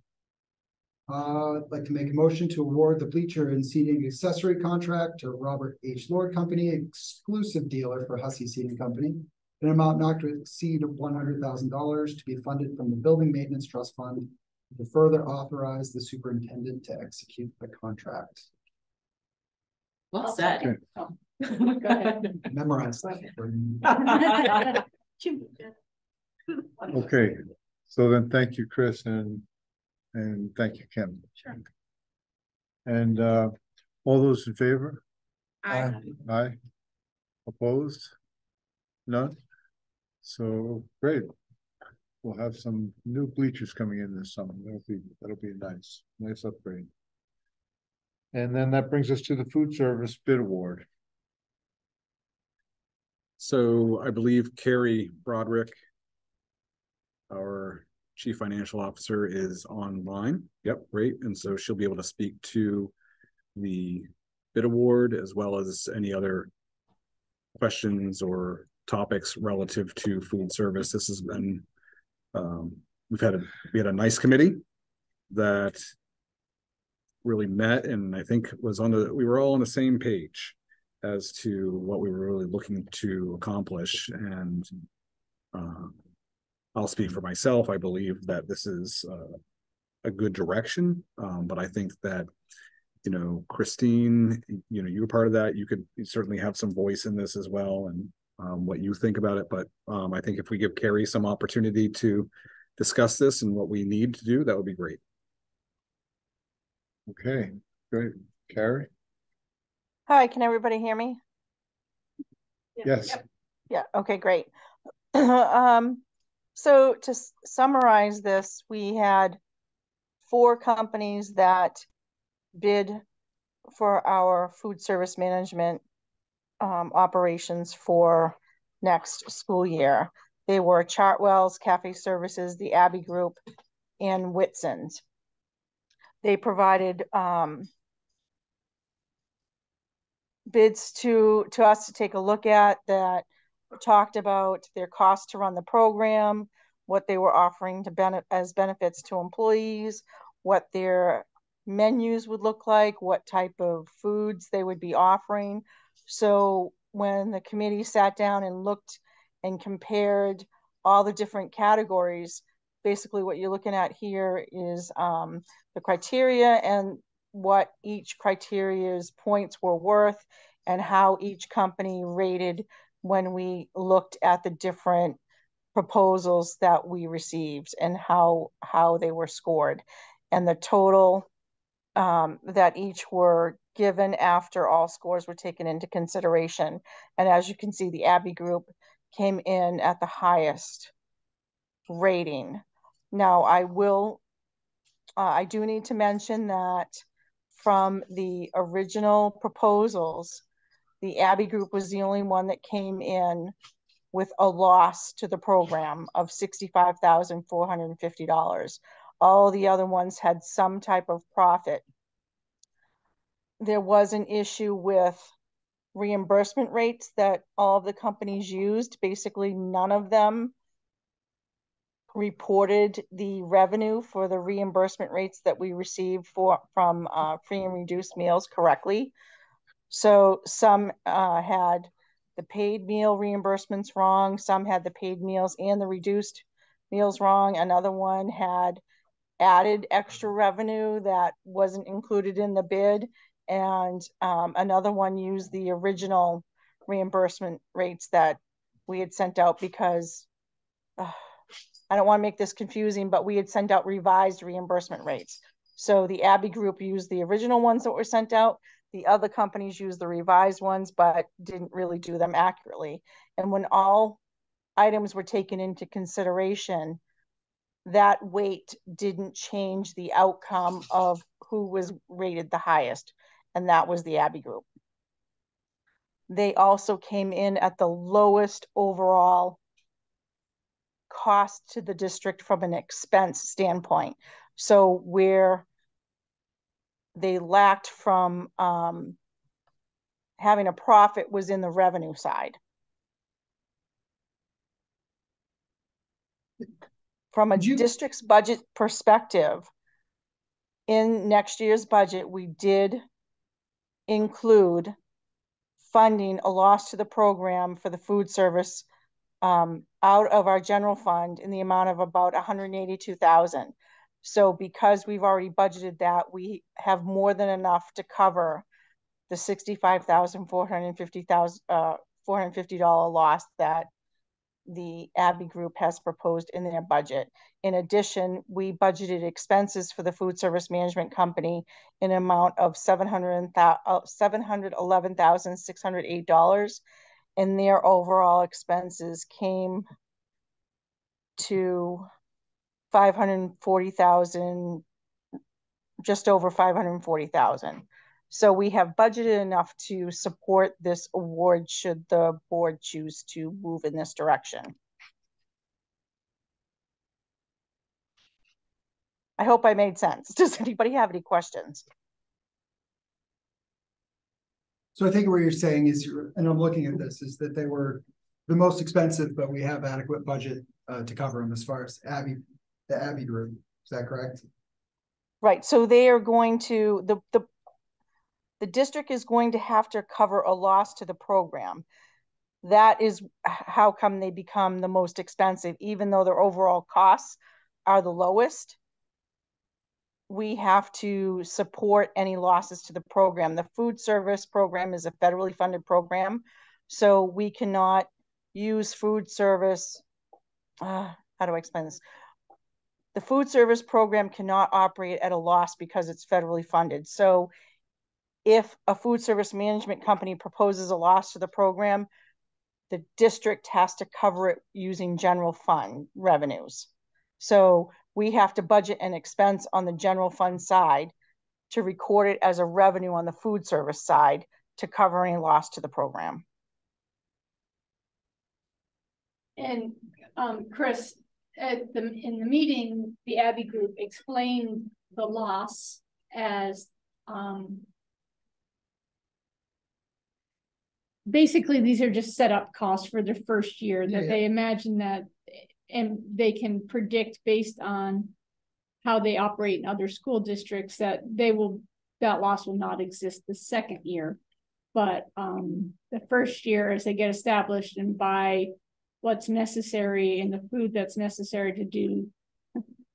Uh, I'd like to make a motion to award the bleacher and seating accessory contract to Robert H. Lord Company, exclusive dealer for Hussey Seating Company. An amount not to exceed one hundred thousand dollars to be funded from the Building Maintenance Trust Fund. To further authorize the superintendent to execute the contract. Well said. Go ahead. Memorize that. Okay, so then thank you, Chris, and, and thank you, Kim. Sure. And, uh, all those in favor? I, Aye. Opposed? None? So, great. We'll have some new bleachers coming in this summer. That'll be, that'll be nice, nice upgrade. And then that brings us to the food service bid award. So I believe Carrie Broderick, our chief financial officer, is online. Yep, great. And so she'll be able to speak to the bid award as well as any other questions or topics relative to food service. This has been, um, we've had a, we had a nice committee that really met and I think was on the, we were all on the same page as to what we were really looking to accomplish and uh, I'll speak for myself. I believe that this is uh, a good direction, um, but I think that you know Christine, you know, you were part of that. You could certainly have some voice in this as well, and um, what you think about it. But um, I think if we give Carrie some opportunity to discuss this and what we need to do, that would be great. Okay, great. Carrie? Hi, can everybody hear me? Yes. Yeah, okay, great. Um, so to summarize this, we had four companies that bid for our food service management um, operations for next school year. They were Chartwells Cafe Services, the Abbey Group, and Whitsons. They provided um, bids to to us to take a look at that talked about their cost to run the program, what they were offering to benefit as benefits to employees, what their menus would look like, what type of foods they would be offering. So when the committee sat down and looked and compared all the different categories, basically what you're looking at here is um, the criteria and what each criteria's points were worth and how each company rated when we looked at the different proposals that we received and how how they were scored. And the total um, that each were given after all scores were taken into consideration. And as you can see the abbey group came in at the highest rating. Now i will uh, i do need to mention that from the original proposals the Abbey Group was the only one that came in with a loss to the program of sixty-five thousand four hundred and fifty dollars. All the other ones had some type of profit. There was an issue with reimbursement rates that all of the companies used. Basically, none of them reported the revenue for the reimbursement rates that we received for from uh, free and reduced meals correctly. So some uh, had the paid meal reimbursements wrong. Some had the paid meals and the reduced meals wrong. Another one had added extra revenue that wasn't included in the bid. And um, another one used the original reimbursement rates that we had sent out because uh, I don't want to make this confusing, but we had sent out revised reimbursement rates. So the Abbey Group used the original ones that were sent out. The other companies used the revised ones, but didn't really do them accurately. And when all items were taken into consideration, that weight didn't change the outcome of who was rated the highest, and that was the Abbey Group. They also came in at the lowest overall cost to the district from an expense standpoint. So where they lacked from um, having a profit was in the revenue side. From a you- district's budget perspective, in next year's budget, we did include funding a loss to the program for the food service um, out of our general fund in the amount of about hundred and eighty-two thousand. So because we've already budgeted that, we have more than enough to cover the sixty-five thousand, four hundred and fifty thousand, uh, four hundred and fifty dollar loss that the Abbey Group has proposed in their budget. In addition, we budgeted expenses for the food service management company in an amount of seven hundred and their overall expenses came to five hundred and forty thousand, just over five hundred and forty thousand. So we have budgeted enough to support this award should the board choose to move in this direction. I hope I made sense. Does anybody have any questions? So I think what you're saying is, and I'm looking at this, is that they were the most expensive, but we have adequate budget uh, to cover them as far as Abbey, the Abbey group. Is that correct? Right, so they are going to, the, the, the district is going to have to cover a loss to the program. That is how come they become the most expensive, even though their overall costs are the lowest we have to support any losses to the program. The food service program is a federally funded program, so we cannot use food service. Uh, how do I explain this? The food service program cannot operate at a loss because it's federally funded. So if a food service management company proposes a loss to the program, the district has to cover it using general fund revenues. So we have to budget an expense on the general fund side to record it as a revenue on the food service side to cover any loss to the program. And um, Chris, at the in the meeting, the Abbey Group explained the loss as um, basically these are just setup costs for the first year that yeah, yeah. they imagine that and they can predict based on how they operate in other school districts that they will that loss will not exist the second year. But um, the first year as they get established and buy what's necessary and the food that's necessary to do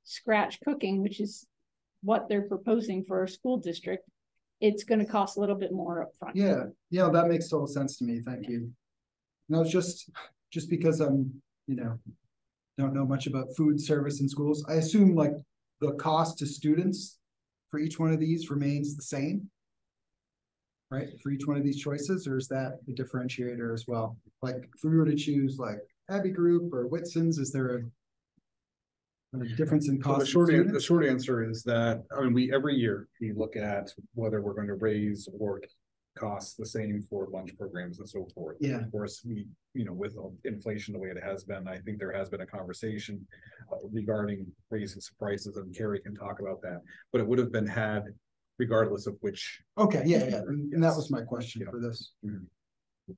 scratch cooking which is what they're proposing for a school district it's going to cost a little bit more upfront. Yeah yeah that makes total sense to me. Thank you. No it's just just because i'm you know don't know much about food service in schools. I assume like the cost to students for each one of these remains the same, right? For each one of these choices, or is that a differentiator as well? Like if we were to choose like Abbey Group or Whitsons, is there a, difference in cost? So the short, the short answer is that, I mean, we, every year, we look at whether we're going to raise or costs the same for lunch programs and so forth. Yeah. Of course, we, you know, with inflation the way it has been, I think there has been a conversation uh, regarding raising some prices and Carrie can talk about that, but it would have been had regardless of which. Okay, yeah, yeah, and, and that was my question yeah. for this. Mm -hmm.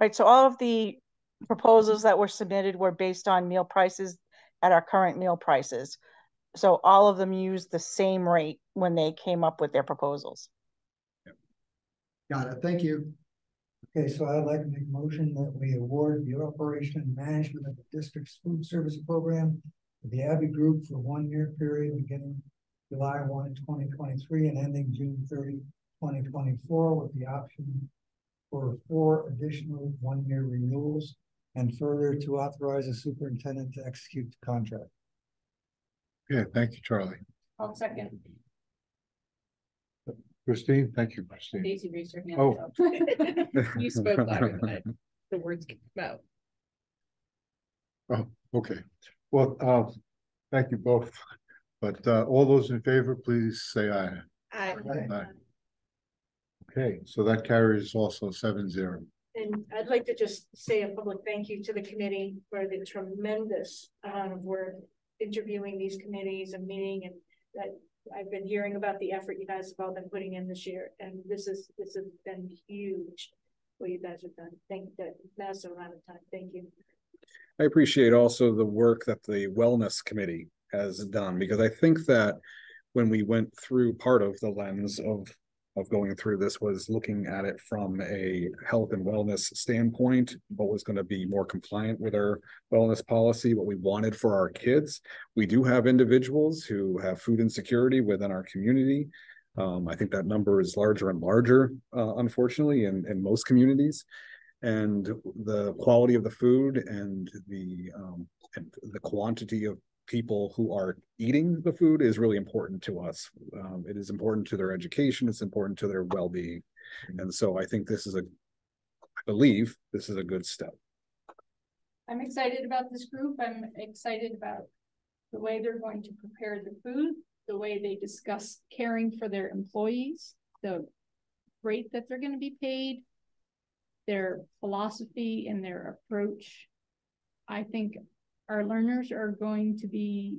Right, so all of the proposals that were submitted were based on meal prices at our current meal prices. So all of them used the same rate when they came up with their proposals. Got it. Thank you. Okay, so I'd like to make a motion that we award the operation and management of the district's food service program to the Abbey Group for one year period beginning July 1, 2023 and ending June 30, 2024 with the option for four additional one-year renewals and further to authorize the superintendent to execute the contract. Yeah, thank you, Charlie. I'll second. Christine, thank you, Christine. Daisy raised her hand. Oh. You spoke louder than I, the words came out. Oh, okay. Well, uh, thank you both. But uh, all those in favor, please say aye. Aye. Aye. Okay, so that carries also seven zero. And I'd like to just say a public thank you to the committee for the tremendous amount of work interviewing these committees and meeting and that I've been hearing about the effort you guys have all been putting in this year. And this is this has been huge what you guys have done. Thank you. Massive amount of time. Thank you. I appreciate also the work that the wellness committee has done, because I think that when we went through part of the lens of of going through this was looking at it from a health and wellness standpoint, what was going to be more compliant with our wellness policy, what we wanted for our kids. We do have individuals who have food insecurity within our community. Um, I think that number is larger and larger, uh, unfortunately, in, in most communities. And the quality of the food and the um, and the quantity of people who are eating the food is really important to us. Um, it is important to their education. It's important to their well-being. And so I think this is a, I believe this is a good step. I'm excited about this group. I'm excited about the way they're going to prepare the food, the way they discuss caring for their employees, the rate that they're going to be paid, their philosophy and their approach. I think our learners are going to be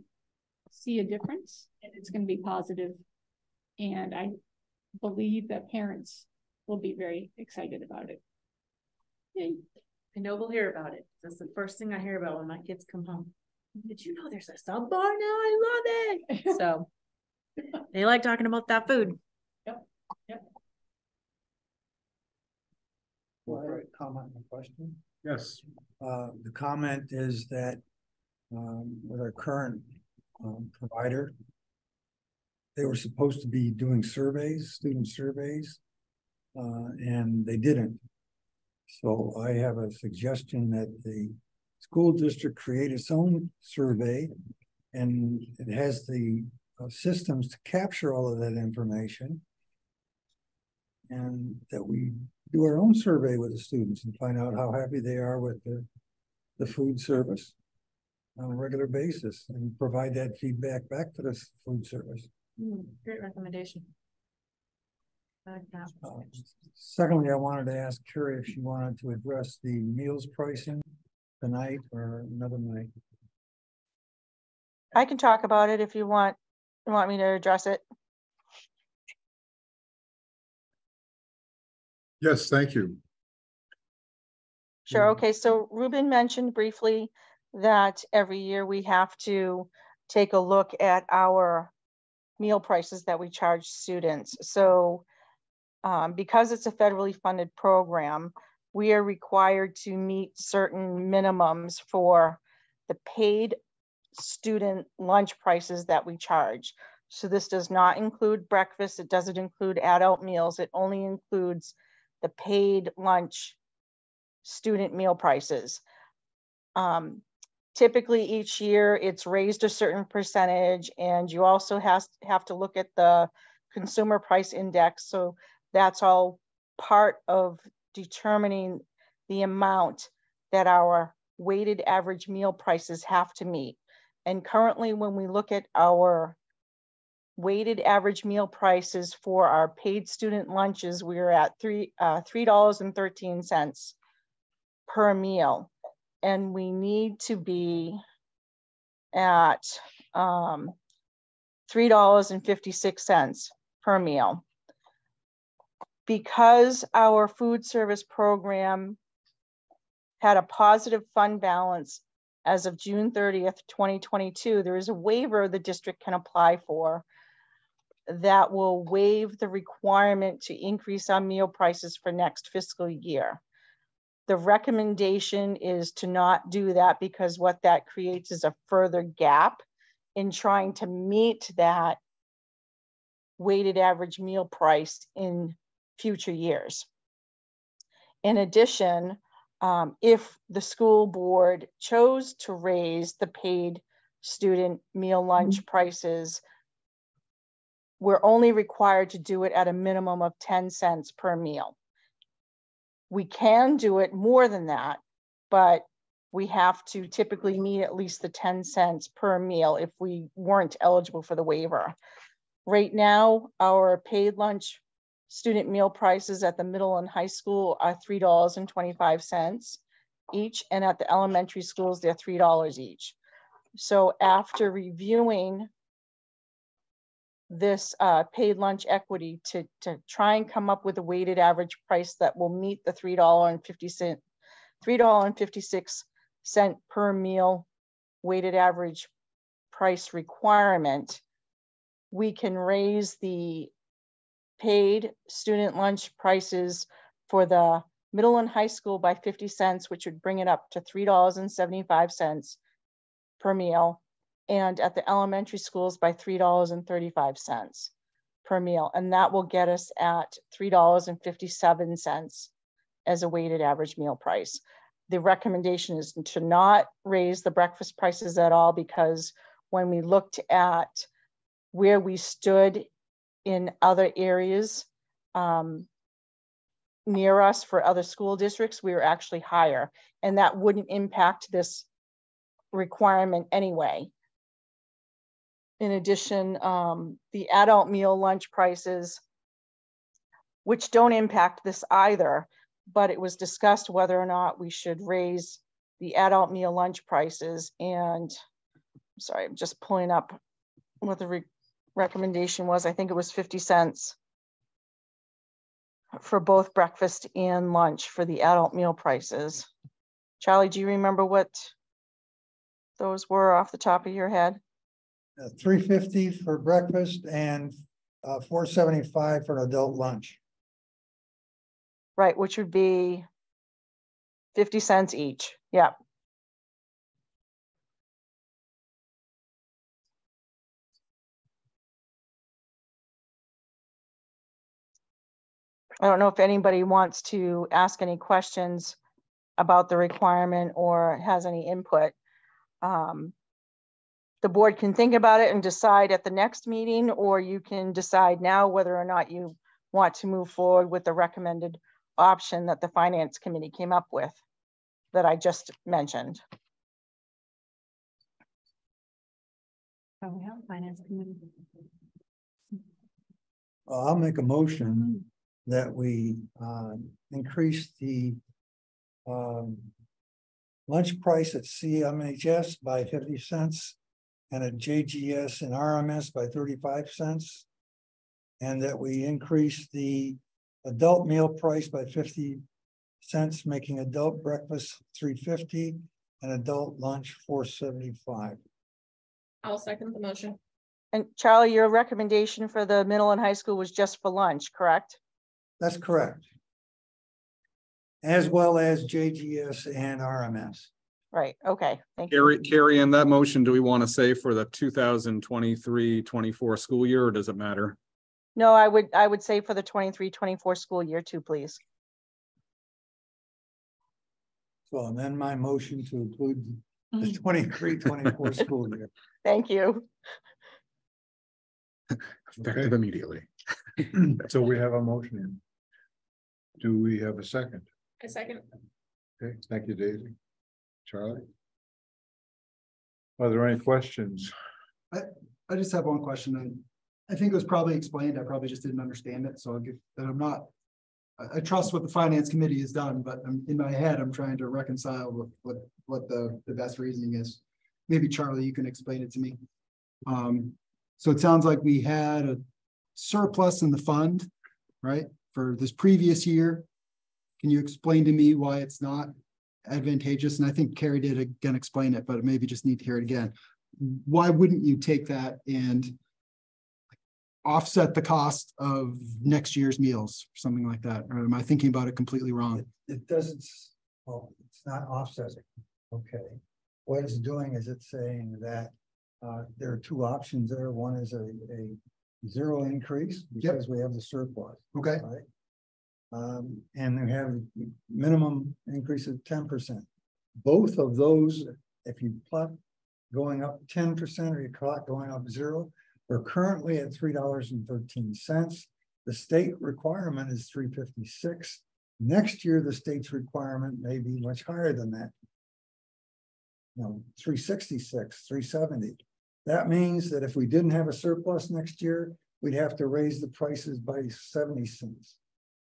see a difference and it's going to be positive. And i believe that parents will be very excited about it. Yay. i know we'll hear about it. That's the first thing i hear about when my kids come home. Did you know there's a sub bar now? I love it. So they like talking about that food. Yep yep. Well, I have a comment and question. Yes. Uh, the comment is that um, with our current um, provider. They were supposed to be doing surveys, student surveys, uh, and they didn't. So I have a suggestion that the school district create its own survey and it has the uh, systems to capture all of that information. And that we do our own survey with the students and find out how happy they are with the, the food service on a regular basis and provide that feedback back to the food service. Mm, great recommendation. Uh, secondly, I wanted to ask Carrie if she wanted to address the meals pricing tonight or another night. I can talk about it if you want, you want me to address it. Yes, thank you. Sure, okay, so Ruben mentioned briefly that every year we have to take a look at our meal prices that we charge students. So um, because it's a federally funded program, we are required to meet certain minimums for the paid student lunch prices that we charge. So this does not include breakfast. It doesn't include adult meals. It only includes the paid lunch student meal prices. Um, typically each year it's raised a certain percentage and you also has, have to look at the consumer price index. So that's all part of determining the amount that our weighted average meal prices have to meet. And currently when we look at our weighted average meal prices for our paid student lunches, we are at three uh, $3.13 per meal and we need to be at um, $3.56 per meal. Because our food service program had a positive fund balance as of June 30th, 2022, there is a waiver the district can apply for that will waive the requirement to increase our meal prices for next fiscal year. The recommendation is to not do that because what that creates is a further gap in trying to meet that weighted average meal price in future years. In addition, um, if the school board chose to raise the paid student meal lunch mm-hmm. prices, we're only required to do it at a minimum of 10 cents per meal. We can do it more than that, but we have to typically meet at least the 10 cents per meal if we weren't eligible for the waiver. Right now, our paid lunch student meal prices at the middle and high school are $3.25 each, and at the elementary schools, they're $3 each. So after reviewing this uh, paid lunch equity to, to try and come up with a weighted average price that will meet the $3.50, $3.56 per meal weighted average price requirement, we can raise the paid student lunch prices for the middle and high school by fifty cents, which would bring it up to three dollars and seventy-five cents per meal, and at the elementary schools by three dollars and thirty-five cents per meal, and that will get us at three dollars and fifty-seven cents as a weighted average meal price. The recommendation is to not raise the breakfast prices at all because when we looked at where we stood in other areas um, near us for other school districts, we were actually higher, and that wouldn't impact this requirement anyway. In addition, um, the adult meal lunch prices, which don't impact this either, but it was discussed whether or not we should raise the adult meal lunch prices and, sorry, I'm just pulling up what the re- recommendation was. I think it was 50 cents for both breakfast and lunch for the adult meal prices. Charlie, do you remember what those were off the top of your head? Uh, three fifty for breakfast and uh, four seventy-five for an adult lunch. Right, which would be 50 cents each. Yeah. I don't know if anybody wants to ask any questions about the requirement or has any input. Um, The board can think about it and decide at the next meeting, or you can decide now whether or not you want to move forward with the recommended option that the finance committee came up with that I just mentioned. Oh, we have finance committee. Uh, I'll make a motion that we um increase the um lunch price at CMHS by fifty cents and a JGS and RMS by thirty-five cents. And that we increase the adult meal price by fifty cents, making adult breakfast three fifty and adult lunch four seventy-five. I'll second the motion. And Charlie, your recommendation for the middle and high school was just for lunch, correct? That's correct. As well as JGS and RMS. Right, okay, thank you. Carrie, Carrie, in that motion, do we want to say for the 2023-24 school year, or does it matter? No, I would, I would say for the 23-24 school year too, please. So amend my motion to include the mm-hmm. 23-24 school year. Thank you. Effective immediately. So we have a motion. Do we have a second? A second. Okay, thank you, Daisy. Charlie? Are there any questions? I I just have one question and I think it was probably explained. I probably just didn't understand it. So I'll give, that I'm not. I, I trust what the finance committee has done, but I'm in my head, I'm trying to reconcile what, what the, the best reasoning is. Maybe Charlie, you can explain it to me. Um, so it sounds like we had a surplus in the fund, right, for this previous year. Can you explain to me why it's not advantageous? And I think Carrie did again explain it, but maybe just need to hear it again. Why wouldn't you take that and offset the cost of next year's meals, or something like that? Or am I thinking about it completely wrong? It doesn't, well, it's not offsetting, okay. What it's doing is it's saying that uh, there are two options there. One is a, a zero increase because we have the surplus. Okay. Right? Um, and we have minimum increase of ten percent. Both of those, if you plot going up ten percent or you plot going up zero, we're currently at three dollars and thirteen cents. The state requirement is three fifty-six. Next year, the state's requirement may be much higher than that. You know, three sixty-six, three seventy. That means that if we didn't have a surplus next year, we'd have to raise the prices by seventy cents.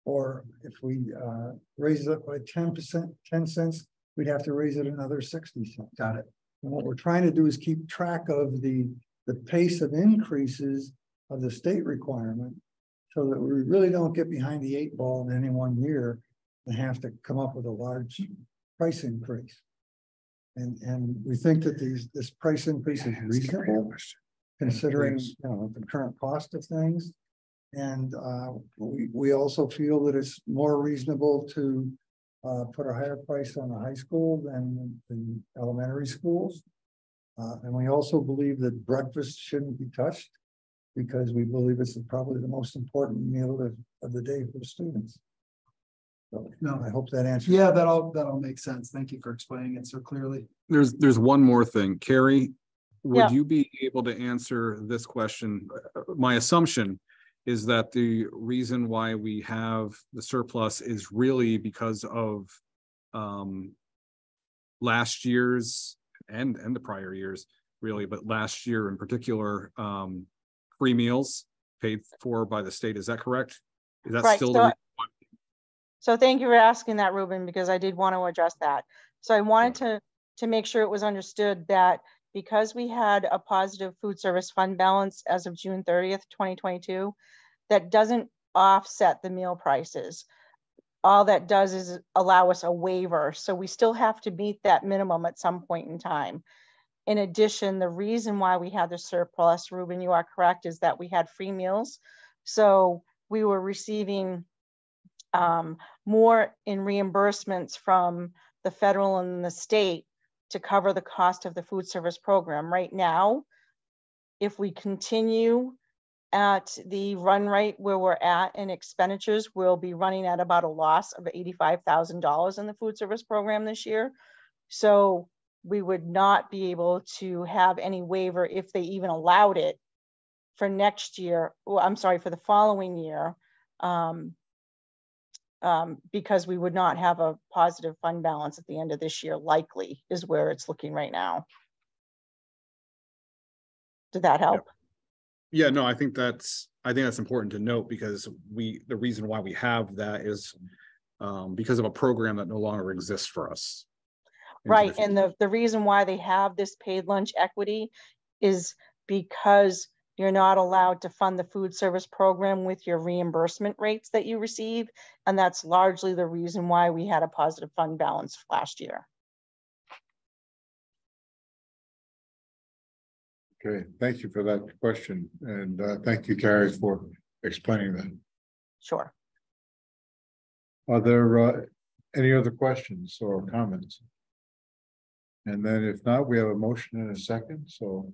Or if we uh raise it up by ten percent, ten cents, we'd have to raise it another sixty cents. Got it. And what we're trying to do is keep track of the, the pace of increases of the state requirement. So that we really don't get behind the eight ball in any one year and have to come up with a large price increase. And, and we think that these, this price increase is reasonable, considering, you know, the current cost of things. And, uh, we, we also feel that it's more reasonable to, uh, put a higher price on the high school than the elementary schools. Uh, and we also believe that breakfast shouldn't be touched because we believe it's probably the most important meal of, of the day for students. So, no, I hope that answers. Yeah, that all, that all makes sense. Thank you for explaining it so clearly. There's, there's one more thing. Carrie, Yeah. would you be able to answer this question? Uh, My assumption is that the reason why we have the surplus is really because of um last year's and, and the prior years, really, but last year in particular, um free meals paid for by the state. Is that correct? Is that Right, still so So thank you for asking that, Ruben, because I did want to address that. So I wanted to, to make sure it was understood that because we had a positive food service fund balance as of June thirtieth, twenty twenty-two, that doesn't offset the meal prices. All that does is allow us a waiver, so we still have to meet that minimum at some point in time. In addition, the reason why we had the surplus, Ruben, you are correct, is that we had free meals. So we were receiving um, more in reimbursements from the federal and the state to cover the cost of the food service program. Right now, if we continue at the run rate where we're at in expenditures, we'll be running at about a loss of eighty-five thousand dollars in the food service program this year. So we would not be able to have any waiver if they even allowed it for next year, well, I'm sorry, for the following year. Um, um, because we would not have a positive fund balance at the end of this year, likely is where it's looking right now. Did that help? Yeah, no, I think that's, I think that's important to note because we, the reason why we have that is um, because of a program that no longer exists for us. into the Right, and the, the reason why they have this paid lunch equity is because you're not allowed to fund the food service program with your reimbursement rates that you receive. And that's largely the reason why we had a positive fund balance last year. Okay, thank you for that question, and uh, thank you, Carrie, for explaining that. Sure. Are there uh, any other questions or comments? And then if not, we have a motion and a second, so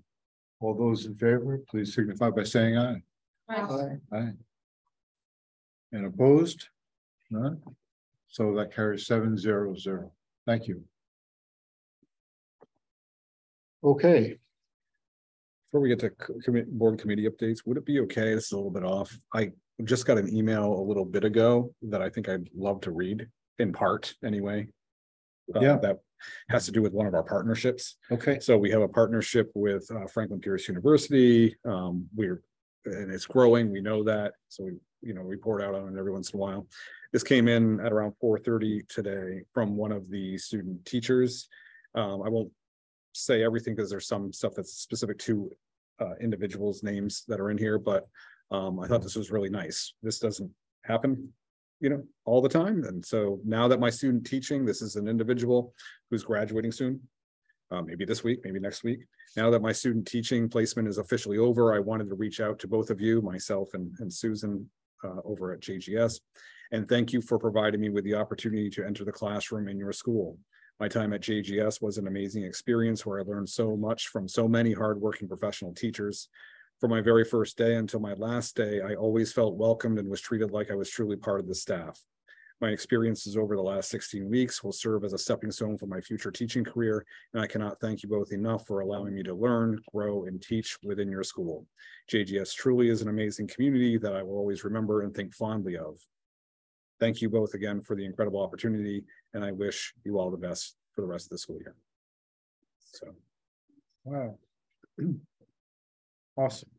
all those in favor, please signify by saying aye. Aye. Aye. And opposed? None? So that carries seven zero zero. Thank you. Okay, Before we get to co- board committee updates, would it be okay? This is a little bit off. I just got an email a little bit ago that I think I'd love to read in part anyway. Uh, Yeah. That has to do with one of our partnerships. okay, So we have a partnership with uh, Franklin Pierce University. Um, we're, and it's growing. We know that. So we, you know, report out on it every once in a while. This came in at around four thirty today from one of the student teachers. Um, I won't say everything because there's some stuff that's specific to uh, individuals' names that are in here, but um, I thought this was really nice. This doesn't happen, you know, all the time. And so now that my student teaching, this is an individual who's graduating soon uh, maybe this week, maybe next week. Now that my student teaching placement is officially over, I wanted to reach out to both of you, myself and, and Susan uh, over at JGS. And thank you for providing me with the opportunity to enter the classroom in your school. My time at JGS was an amazing experience where I learned so much from so many hardworking professional teachers. From my very first day until my last day, I always felt welcomed and was treated like I was truly part of the staff. My experiences over the last sixteen weeks will serve as a stepping stone for my future teaching career, and I cannot thank you both enough for allowing me to learn, grow, and teach within your school. JGS truly is an amazing community that I will always remember and think fondly of. Thank you both again for the incredible opportunity, and I wish you all the best for the rest of the school year. So, wow. Awesome,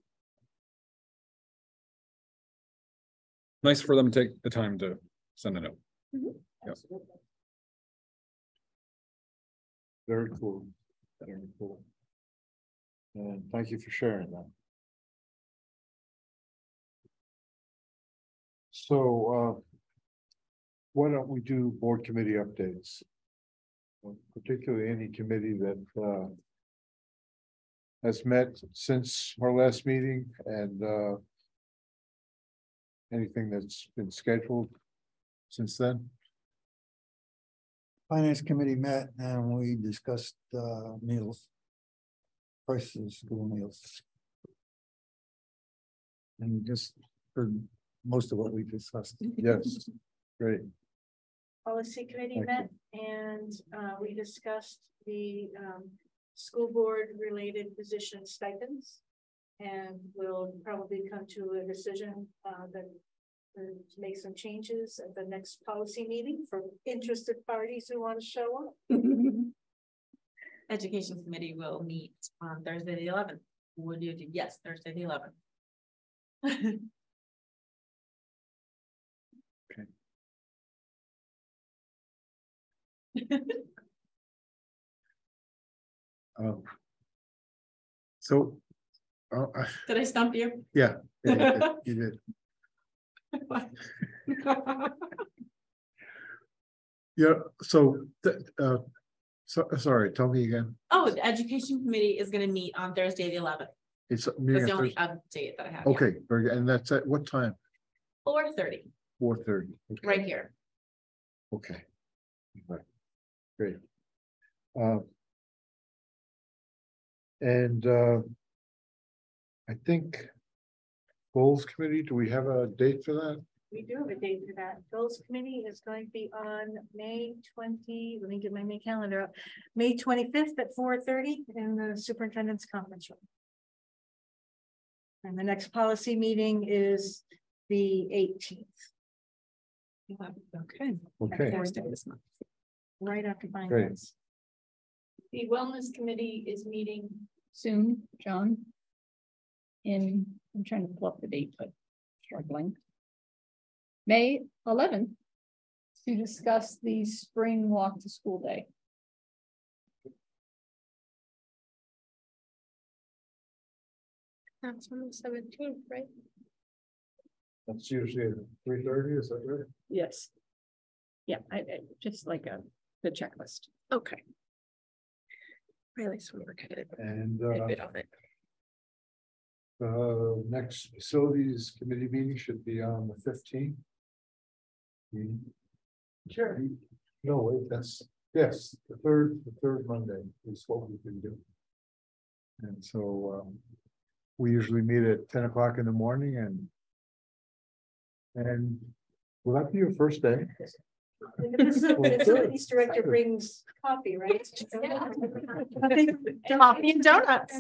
nice for them to take the time to send a note. Yep. very cool, very cool. And thank you for sharing that. So, uh. Why don't we do board committee updates? particularly any committee that, uh. Has met since our last meeting and, uh. Anything that's been scheduled since then? Finance committee met and we discussed uh meals. Prices of school meals. And just heard most of what we discussed. Yes, great. Policy committee Thank met and uh we discussed the um school board related position stipends. And we'll probably come to a decision uh that to make some changes at the next policy meeting for interested parties who want to show up. Education committee will meet on Thursday, the eleventh. Would you do, yes, Thursday, the eleventh. Um, So. Uh, uh, Did I stump you? yeah, yeah, you did, you did. Yeah, so, uh, so, sorry, tell me again. Oh, the education committee is gonna meet on Thursday, the eleventh. It's. That's the only update that I have. Okay, very good. And that's at what time? Four thirty, Four thirty. right here. Okay. Right. Great. Uh, And uh. I think. Goals committee, do we have a date for that? We do have a date for that. Goals committee is going to be on May twenty, let me get my May calendar up. May twenty-fifth at four thirty in the superintendent's conference room. And the next policy meeting is the eighteenth. Okay. Okay, Thursday this month. Right after finance. The wellness committee is meeting soon, John. In, I'm trying to pull up the date, but struggling. May eleventh. To discuss the spring walk to school day. That's on the seventeenth, right? that's usually at three thirty, is that right? Yes. Yeah, I, I, just like a, the checklist. Okay. Really, so we're kind of And a uh, bit on it. the next facilities committee meeting should be on the fifteenth. Sure. No, wait, that's, yes, the third, the third Monday is what we've been doing. And so, um, we usually meet at ten o'clock in the morning and. And will that be your first day? The facilities director brings coffee, right? Coffee and donuts.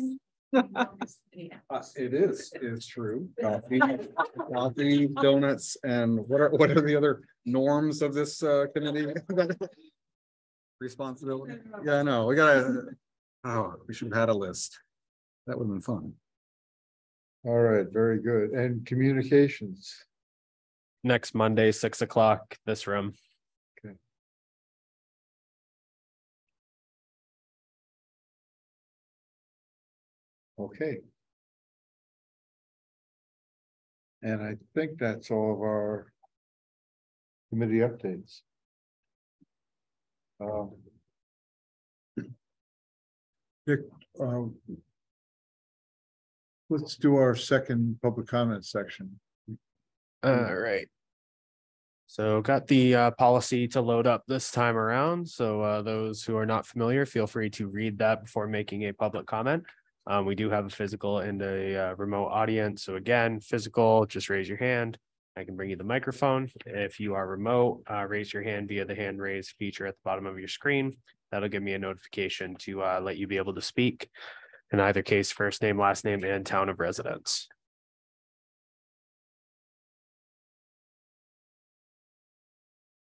Uh, it is, it's true. Coffee, coffee, donuts, and what are, what are the other norms of this uh committee? Responsibility? Yeah, I know, we gotta, oh, we should have had a list. That would have been fun. All right, very good. And communications. Next Monday, six o'clock, this room. Okay. And I think that's all of our committee updates. Um, Dick, um, Let's do our second public comment section. All right. So got the uh policy to load up this time around. So uh those who are not familiar, feel free to read that before making a public comment. Um, we do have a physical and a uh, remote audience. So again, physical, just raise your hand. I can bring you the microphone. If you are remote, uh, raise your hand via the hand raise feature at the bottom of your screen. That'll give me a notification to uh let you be able to speak. In either case, first name, last name, and town of residence.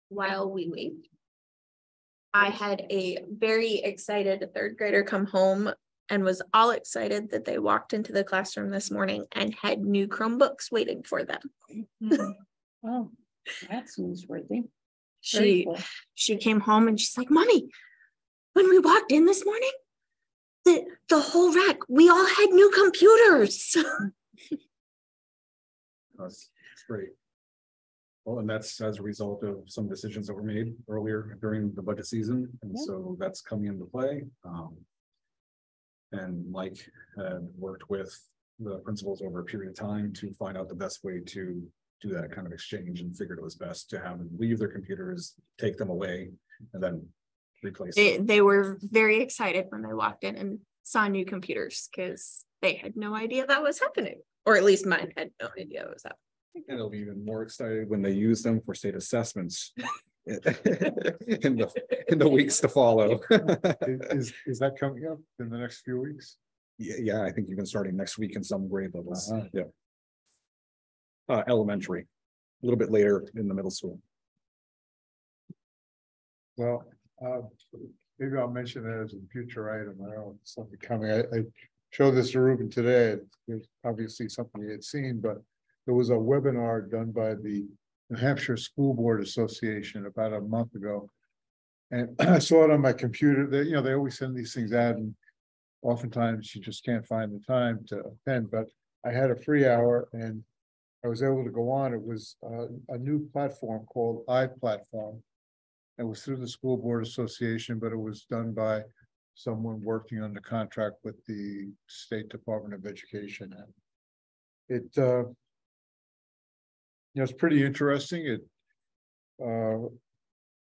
While we wait. I had a very excited third grader come home and was all excited that they walked into the classroom this morning and had new Chromebooks waiting for them. Oh, that's newsworthy. Very She cool. she came home and she's like, Mommy, when we walked in this morning, the the whole rack, we all had new computers. That's great. Well, and that's as a result of some decisions that were made earlier during the budget season, and so that's coming into play. Um. And Mike had worked with the principals over a period of time to find out the best way to do that kind of exchange and figured it was best to have them leave their computers, take them away, and then replace. them. They, they were very excited when they walked in and saw new computers because they had no idea that was happening. Or at least mine had no idea it was happening. And they'll be even more excited when they use them for state assessments. In the, in the weeks to follow. Is, is that coming up in the next few weeks? Yeah, yeah, I think even starting next week in some grade levels, Uh-huh. yeah. Uh, elementary, a little bit later in the middle school. Well, uh, maybe I'll mention that as a future item. I don't know, if something coming. I, I showed this to Ruben today. It's obviously something he had seen, but there was a webinar done by the New Hampshire School Board Association about a month ago. And I saw it on my computer. They, you know, they always send these things out and oftentimes you just can't find the time to attend, but I had a free hour and I was able to go on. It was uh, a new platform called iPlatform. It was through the School Board Association, but it was done by someone working under contract with the State Department of Education. And It, uh, know, it's pretty interesting. It, uh,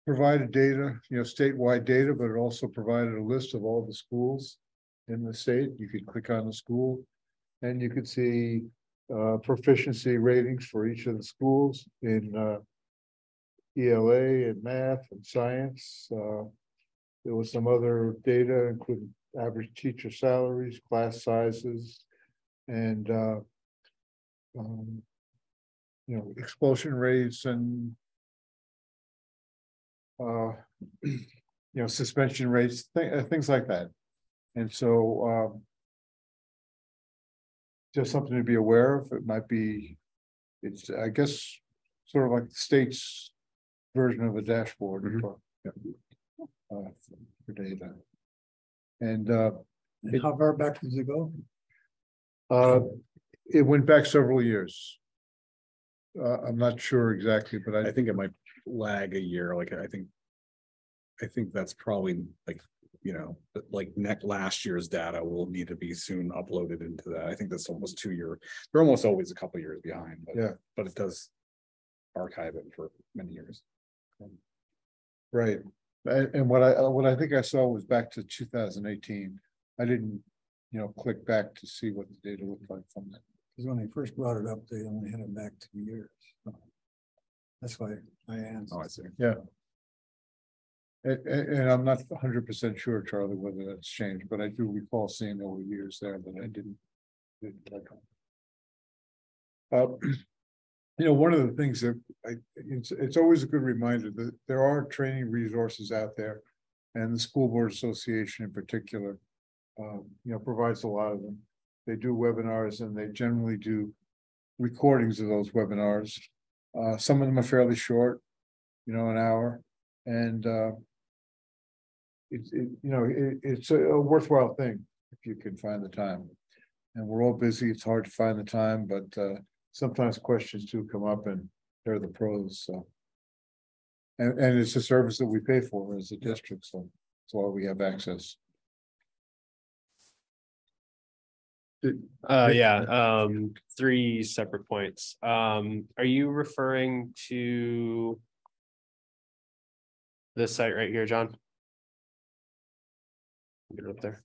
provided data, you know, statewide data, but it also provided a list of all the schools in the state. You could click on the school and you could see uh, proficiency ratings for each of the schools in, uh, ELA and math and science. Uh, there was some other data, including average teacher salaries, class sizes, and, uh, um, you know, expulsion rates and uh, you know, suspension rates, thi- uh, things like that. And so, um, just something to be aware of. It might be, it's, I guess, sort of like the state's version of a dashboard for, uh, for data. And, uh, And how far back does it go? uh, it went back several years. Uh, I'm not sure exactly, but I I, think it might lag a year, like, I think. I think that's probably like, you know, like next, last year's data will need to be soon uploaded into that. I think that's almost two year. They're almost always a couple years behind, but. Yeah. But it does. Archive it for many years. right. And, and what I, uh, what I think I saw was back to two thousand eighteen. I didn't, you know, click back to see what the data looked like from that. Because when they first brought it up, they only had it back two years. That's why I asked. Oh, I see. And, and, and I'm not hundred percent sure, Charlie, whether that's changed, but I do recall seeing over years there that I didn't. didn't click on. Uh, you know, one of the things that I, it's, it's always a good reminder that there are training resources out there. And the School Board Association in particular, um, you know, provides a lot of them. They do webinars and they generally do recordings of those webinars. Uh, some of them are fairly short, you know, an hour, and, uh, it's, it, you know, it, it's a worthwhile thing if you can find the time. And we're all busy, it's hard to find the time, but, uh, sometimes questions do come up and they're the pros, so. And, and it's a service that we pay for as a district, so that's why we have access. Uh, yeah, um, three separate points. Um, are you referring to? This site right here, John? Get it up there.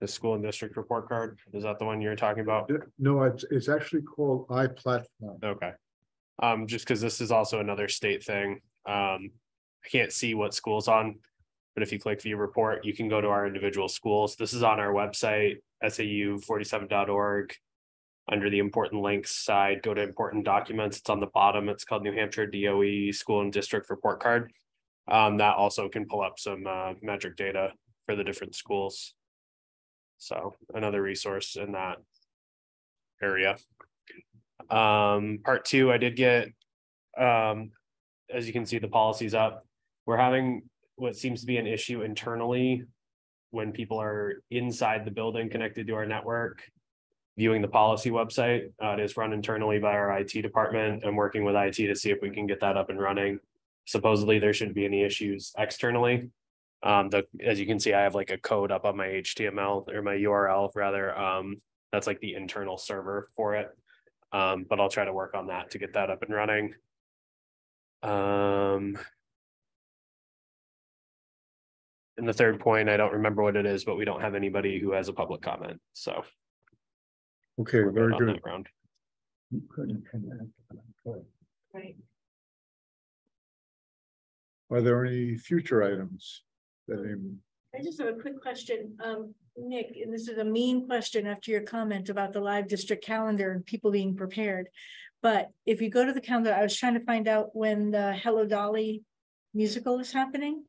The school and district report card, is that the one you're talking about? No, it's, it's actually called iPlatform. Okay. Um, just because this is also another state thing, um, I can't see what school's on. But if you click view report, you can go to our individual schools. This is on our website, SAU forty-seven.org. Under the important links side, go to important documents. It's on the bottom. It's called New Hampshire DOE School and District Report Card. Um, that also can pull up some uh metric data for the different schools. So another resource in that area. Um, part two, I did get, um, as you can see, the policies up. We're having what seems to be an issue internally. When people are inside the building connected to our network. viewing the policy website. Uh, it is run internally by our IT department. I'm working with IT to see if we can get that up and running. Supposedly, there shouldn't be any issues externally. Um, the, as you can see, I have like a code up on my HTML or my URL rather. Um, that's like the internal server for it. Um, but I'll try to work on that to get that up and running. And the third point, I don't remember what it is, but we don't have anybody who has a public comment, so. Okay, we're very on good. that Round. Right. Are there any future items that any, I just have a quick question, um, Nick, and this is a mean question after your comment about the live district calendar and people being prepared. But if you go to the calendar, I was trying to find out when the Hello Dolly musical is happening.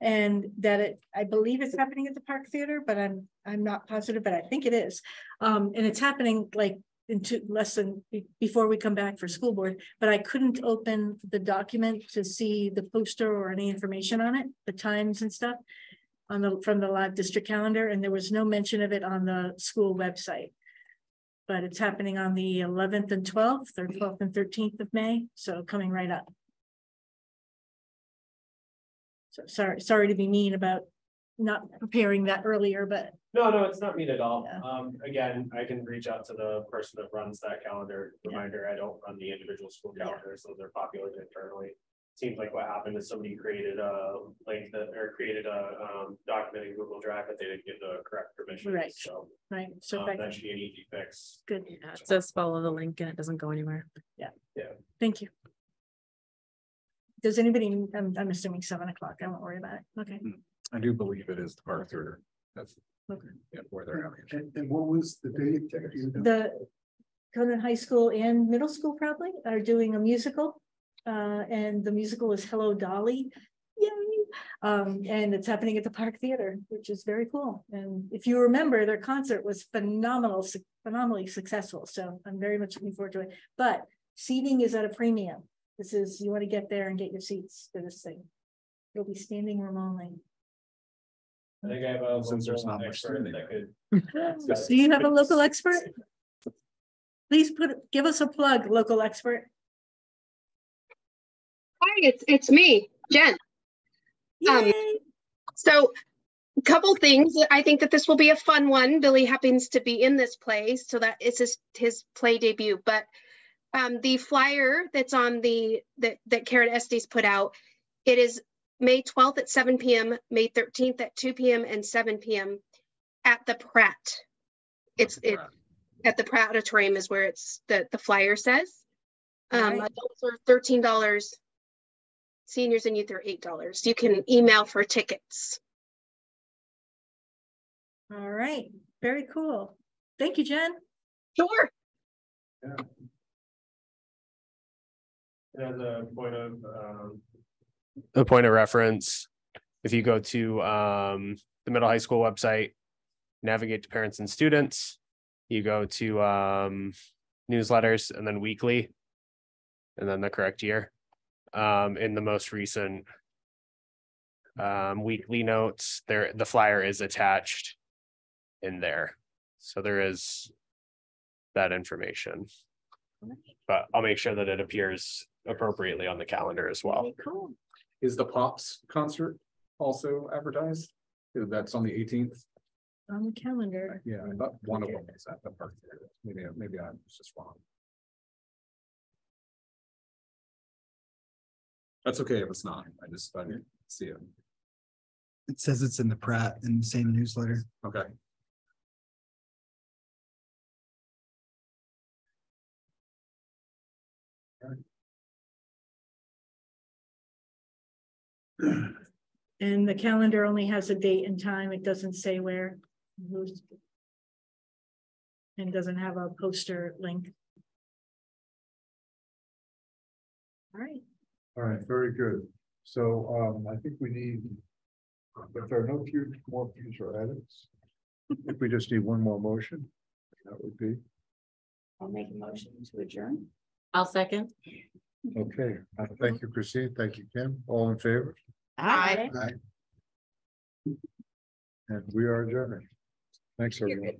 And that it, I believe it's happening at the Park Theater, but I'm, I'm not positive, but I think it is. Um, and it's happening like in two, less than, before we come back for school board. But I couldn't open the document to see the poster or any information on it, the times and stuff on the, from the live district calendar, and there was no mention of it on the school website. But it's happening on the eleventh and twelfth, or twelfth and thirteenth of May, so coming right up. So sorry, sorry to be mean about not preparing that earlier, but No, no, it's not mean at all. Yeah. Um, again, I can reach out to the person that runs that calendar. Reminder, I don't run the individual school Yeah. so they're populated internally. Seems like what happened is somebody created a link that, or created a, um, document in Google Drive, but they didn't give the correct permission. Right. So, right, so um, I- that should be an easy fix. good, Yeah, it says follow the link and it doesn't go anywhere. Yeah. Yeah. Thank you. Does anybody, I'm, I'm assuming seven o'clock, I won't worry about it, okay. I do believe it is the Park Theater. That's. Okay. Yeah, where they're having. it. And, and what was the date? that you- The Conant High School and middle school probably are doing a musical. Uh, and the musical is Hello Dolly. Yay! Um, and it's happening at the Park Theater, which is very cool. And if you remember, their concert was phenomenal, phenomenally successful. So I'm very much looking forward to it. But seating is at a premium. This is, you want to get there and get your seats for this thing. You'll be standing room only. I think I have a. Since there's local not much expert standing. that could- Do you have a local expert? Please put, give us a plug, local expert. Hi, it's it's me, Jen. Um, So, a couple things. I think that this will be a fun one. Billy happens to be in this play, so that it's his his play debut. But um, the flyer that's on the that that Karen Estes put out, it is May twelfth at seven p.m., May thirteenth at two p.m. and seven p.m. at the Pratt. It's it at the Pratt Auditorium is where it's the the flyer says. Um, Right. adults are thirteen dollars. Seniors and youth are eight dollars. You can email for tickets. All right, very cool. Thank you, Jen. Sure. As a point of, um. A point of reference, if you go to, um, the middle high school website. Navigate to parents and students, you go to, um, newsletters and then weekly. And then the correct year, um, in the most recent. Um, weekly notes, there, the flyer is attached. In there, so there is. That information. But I'll make sure that it appears appropriately on the calendar as well. Cool. Is the Pops concert also advertised? That's on the eighteenth. On the calendar. Yeah, I thought one of them is at the Park Maybe, maybe I was just wrong. That's okay if it's not. I just, I didn't see it. It says it's in the Pratt in the same newsletter. Okay. And the calendar only has a date and time. It doesn't say where. who's- And doesn't have a poster link. All right, all right, very good. So, um, I think we need. If there are no few more future items. I think we just need one more motion. That would be, I'll make a motion to adjourn. I'll second. Okay, uh, thank you, Christine, thank you, Kim, all in favor? Aye. And we are adjourned. Thanks, everyone.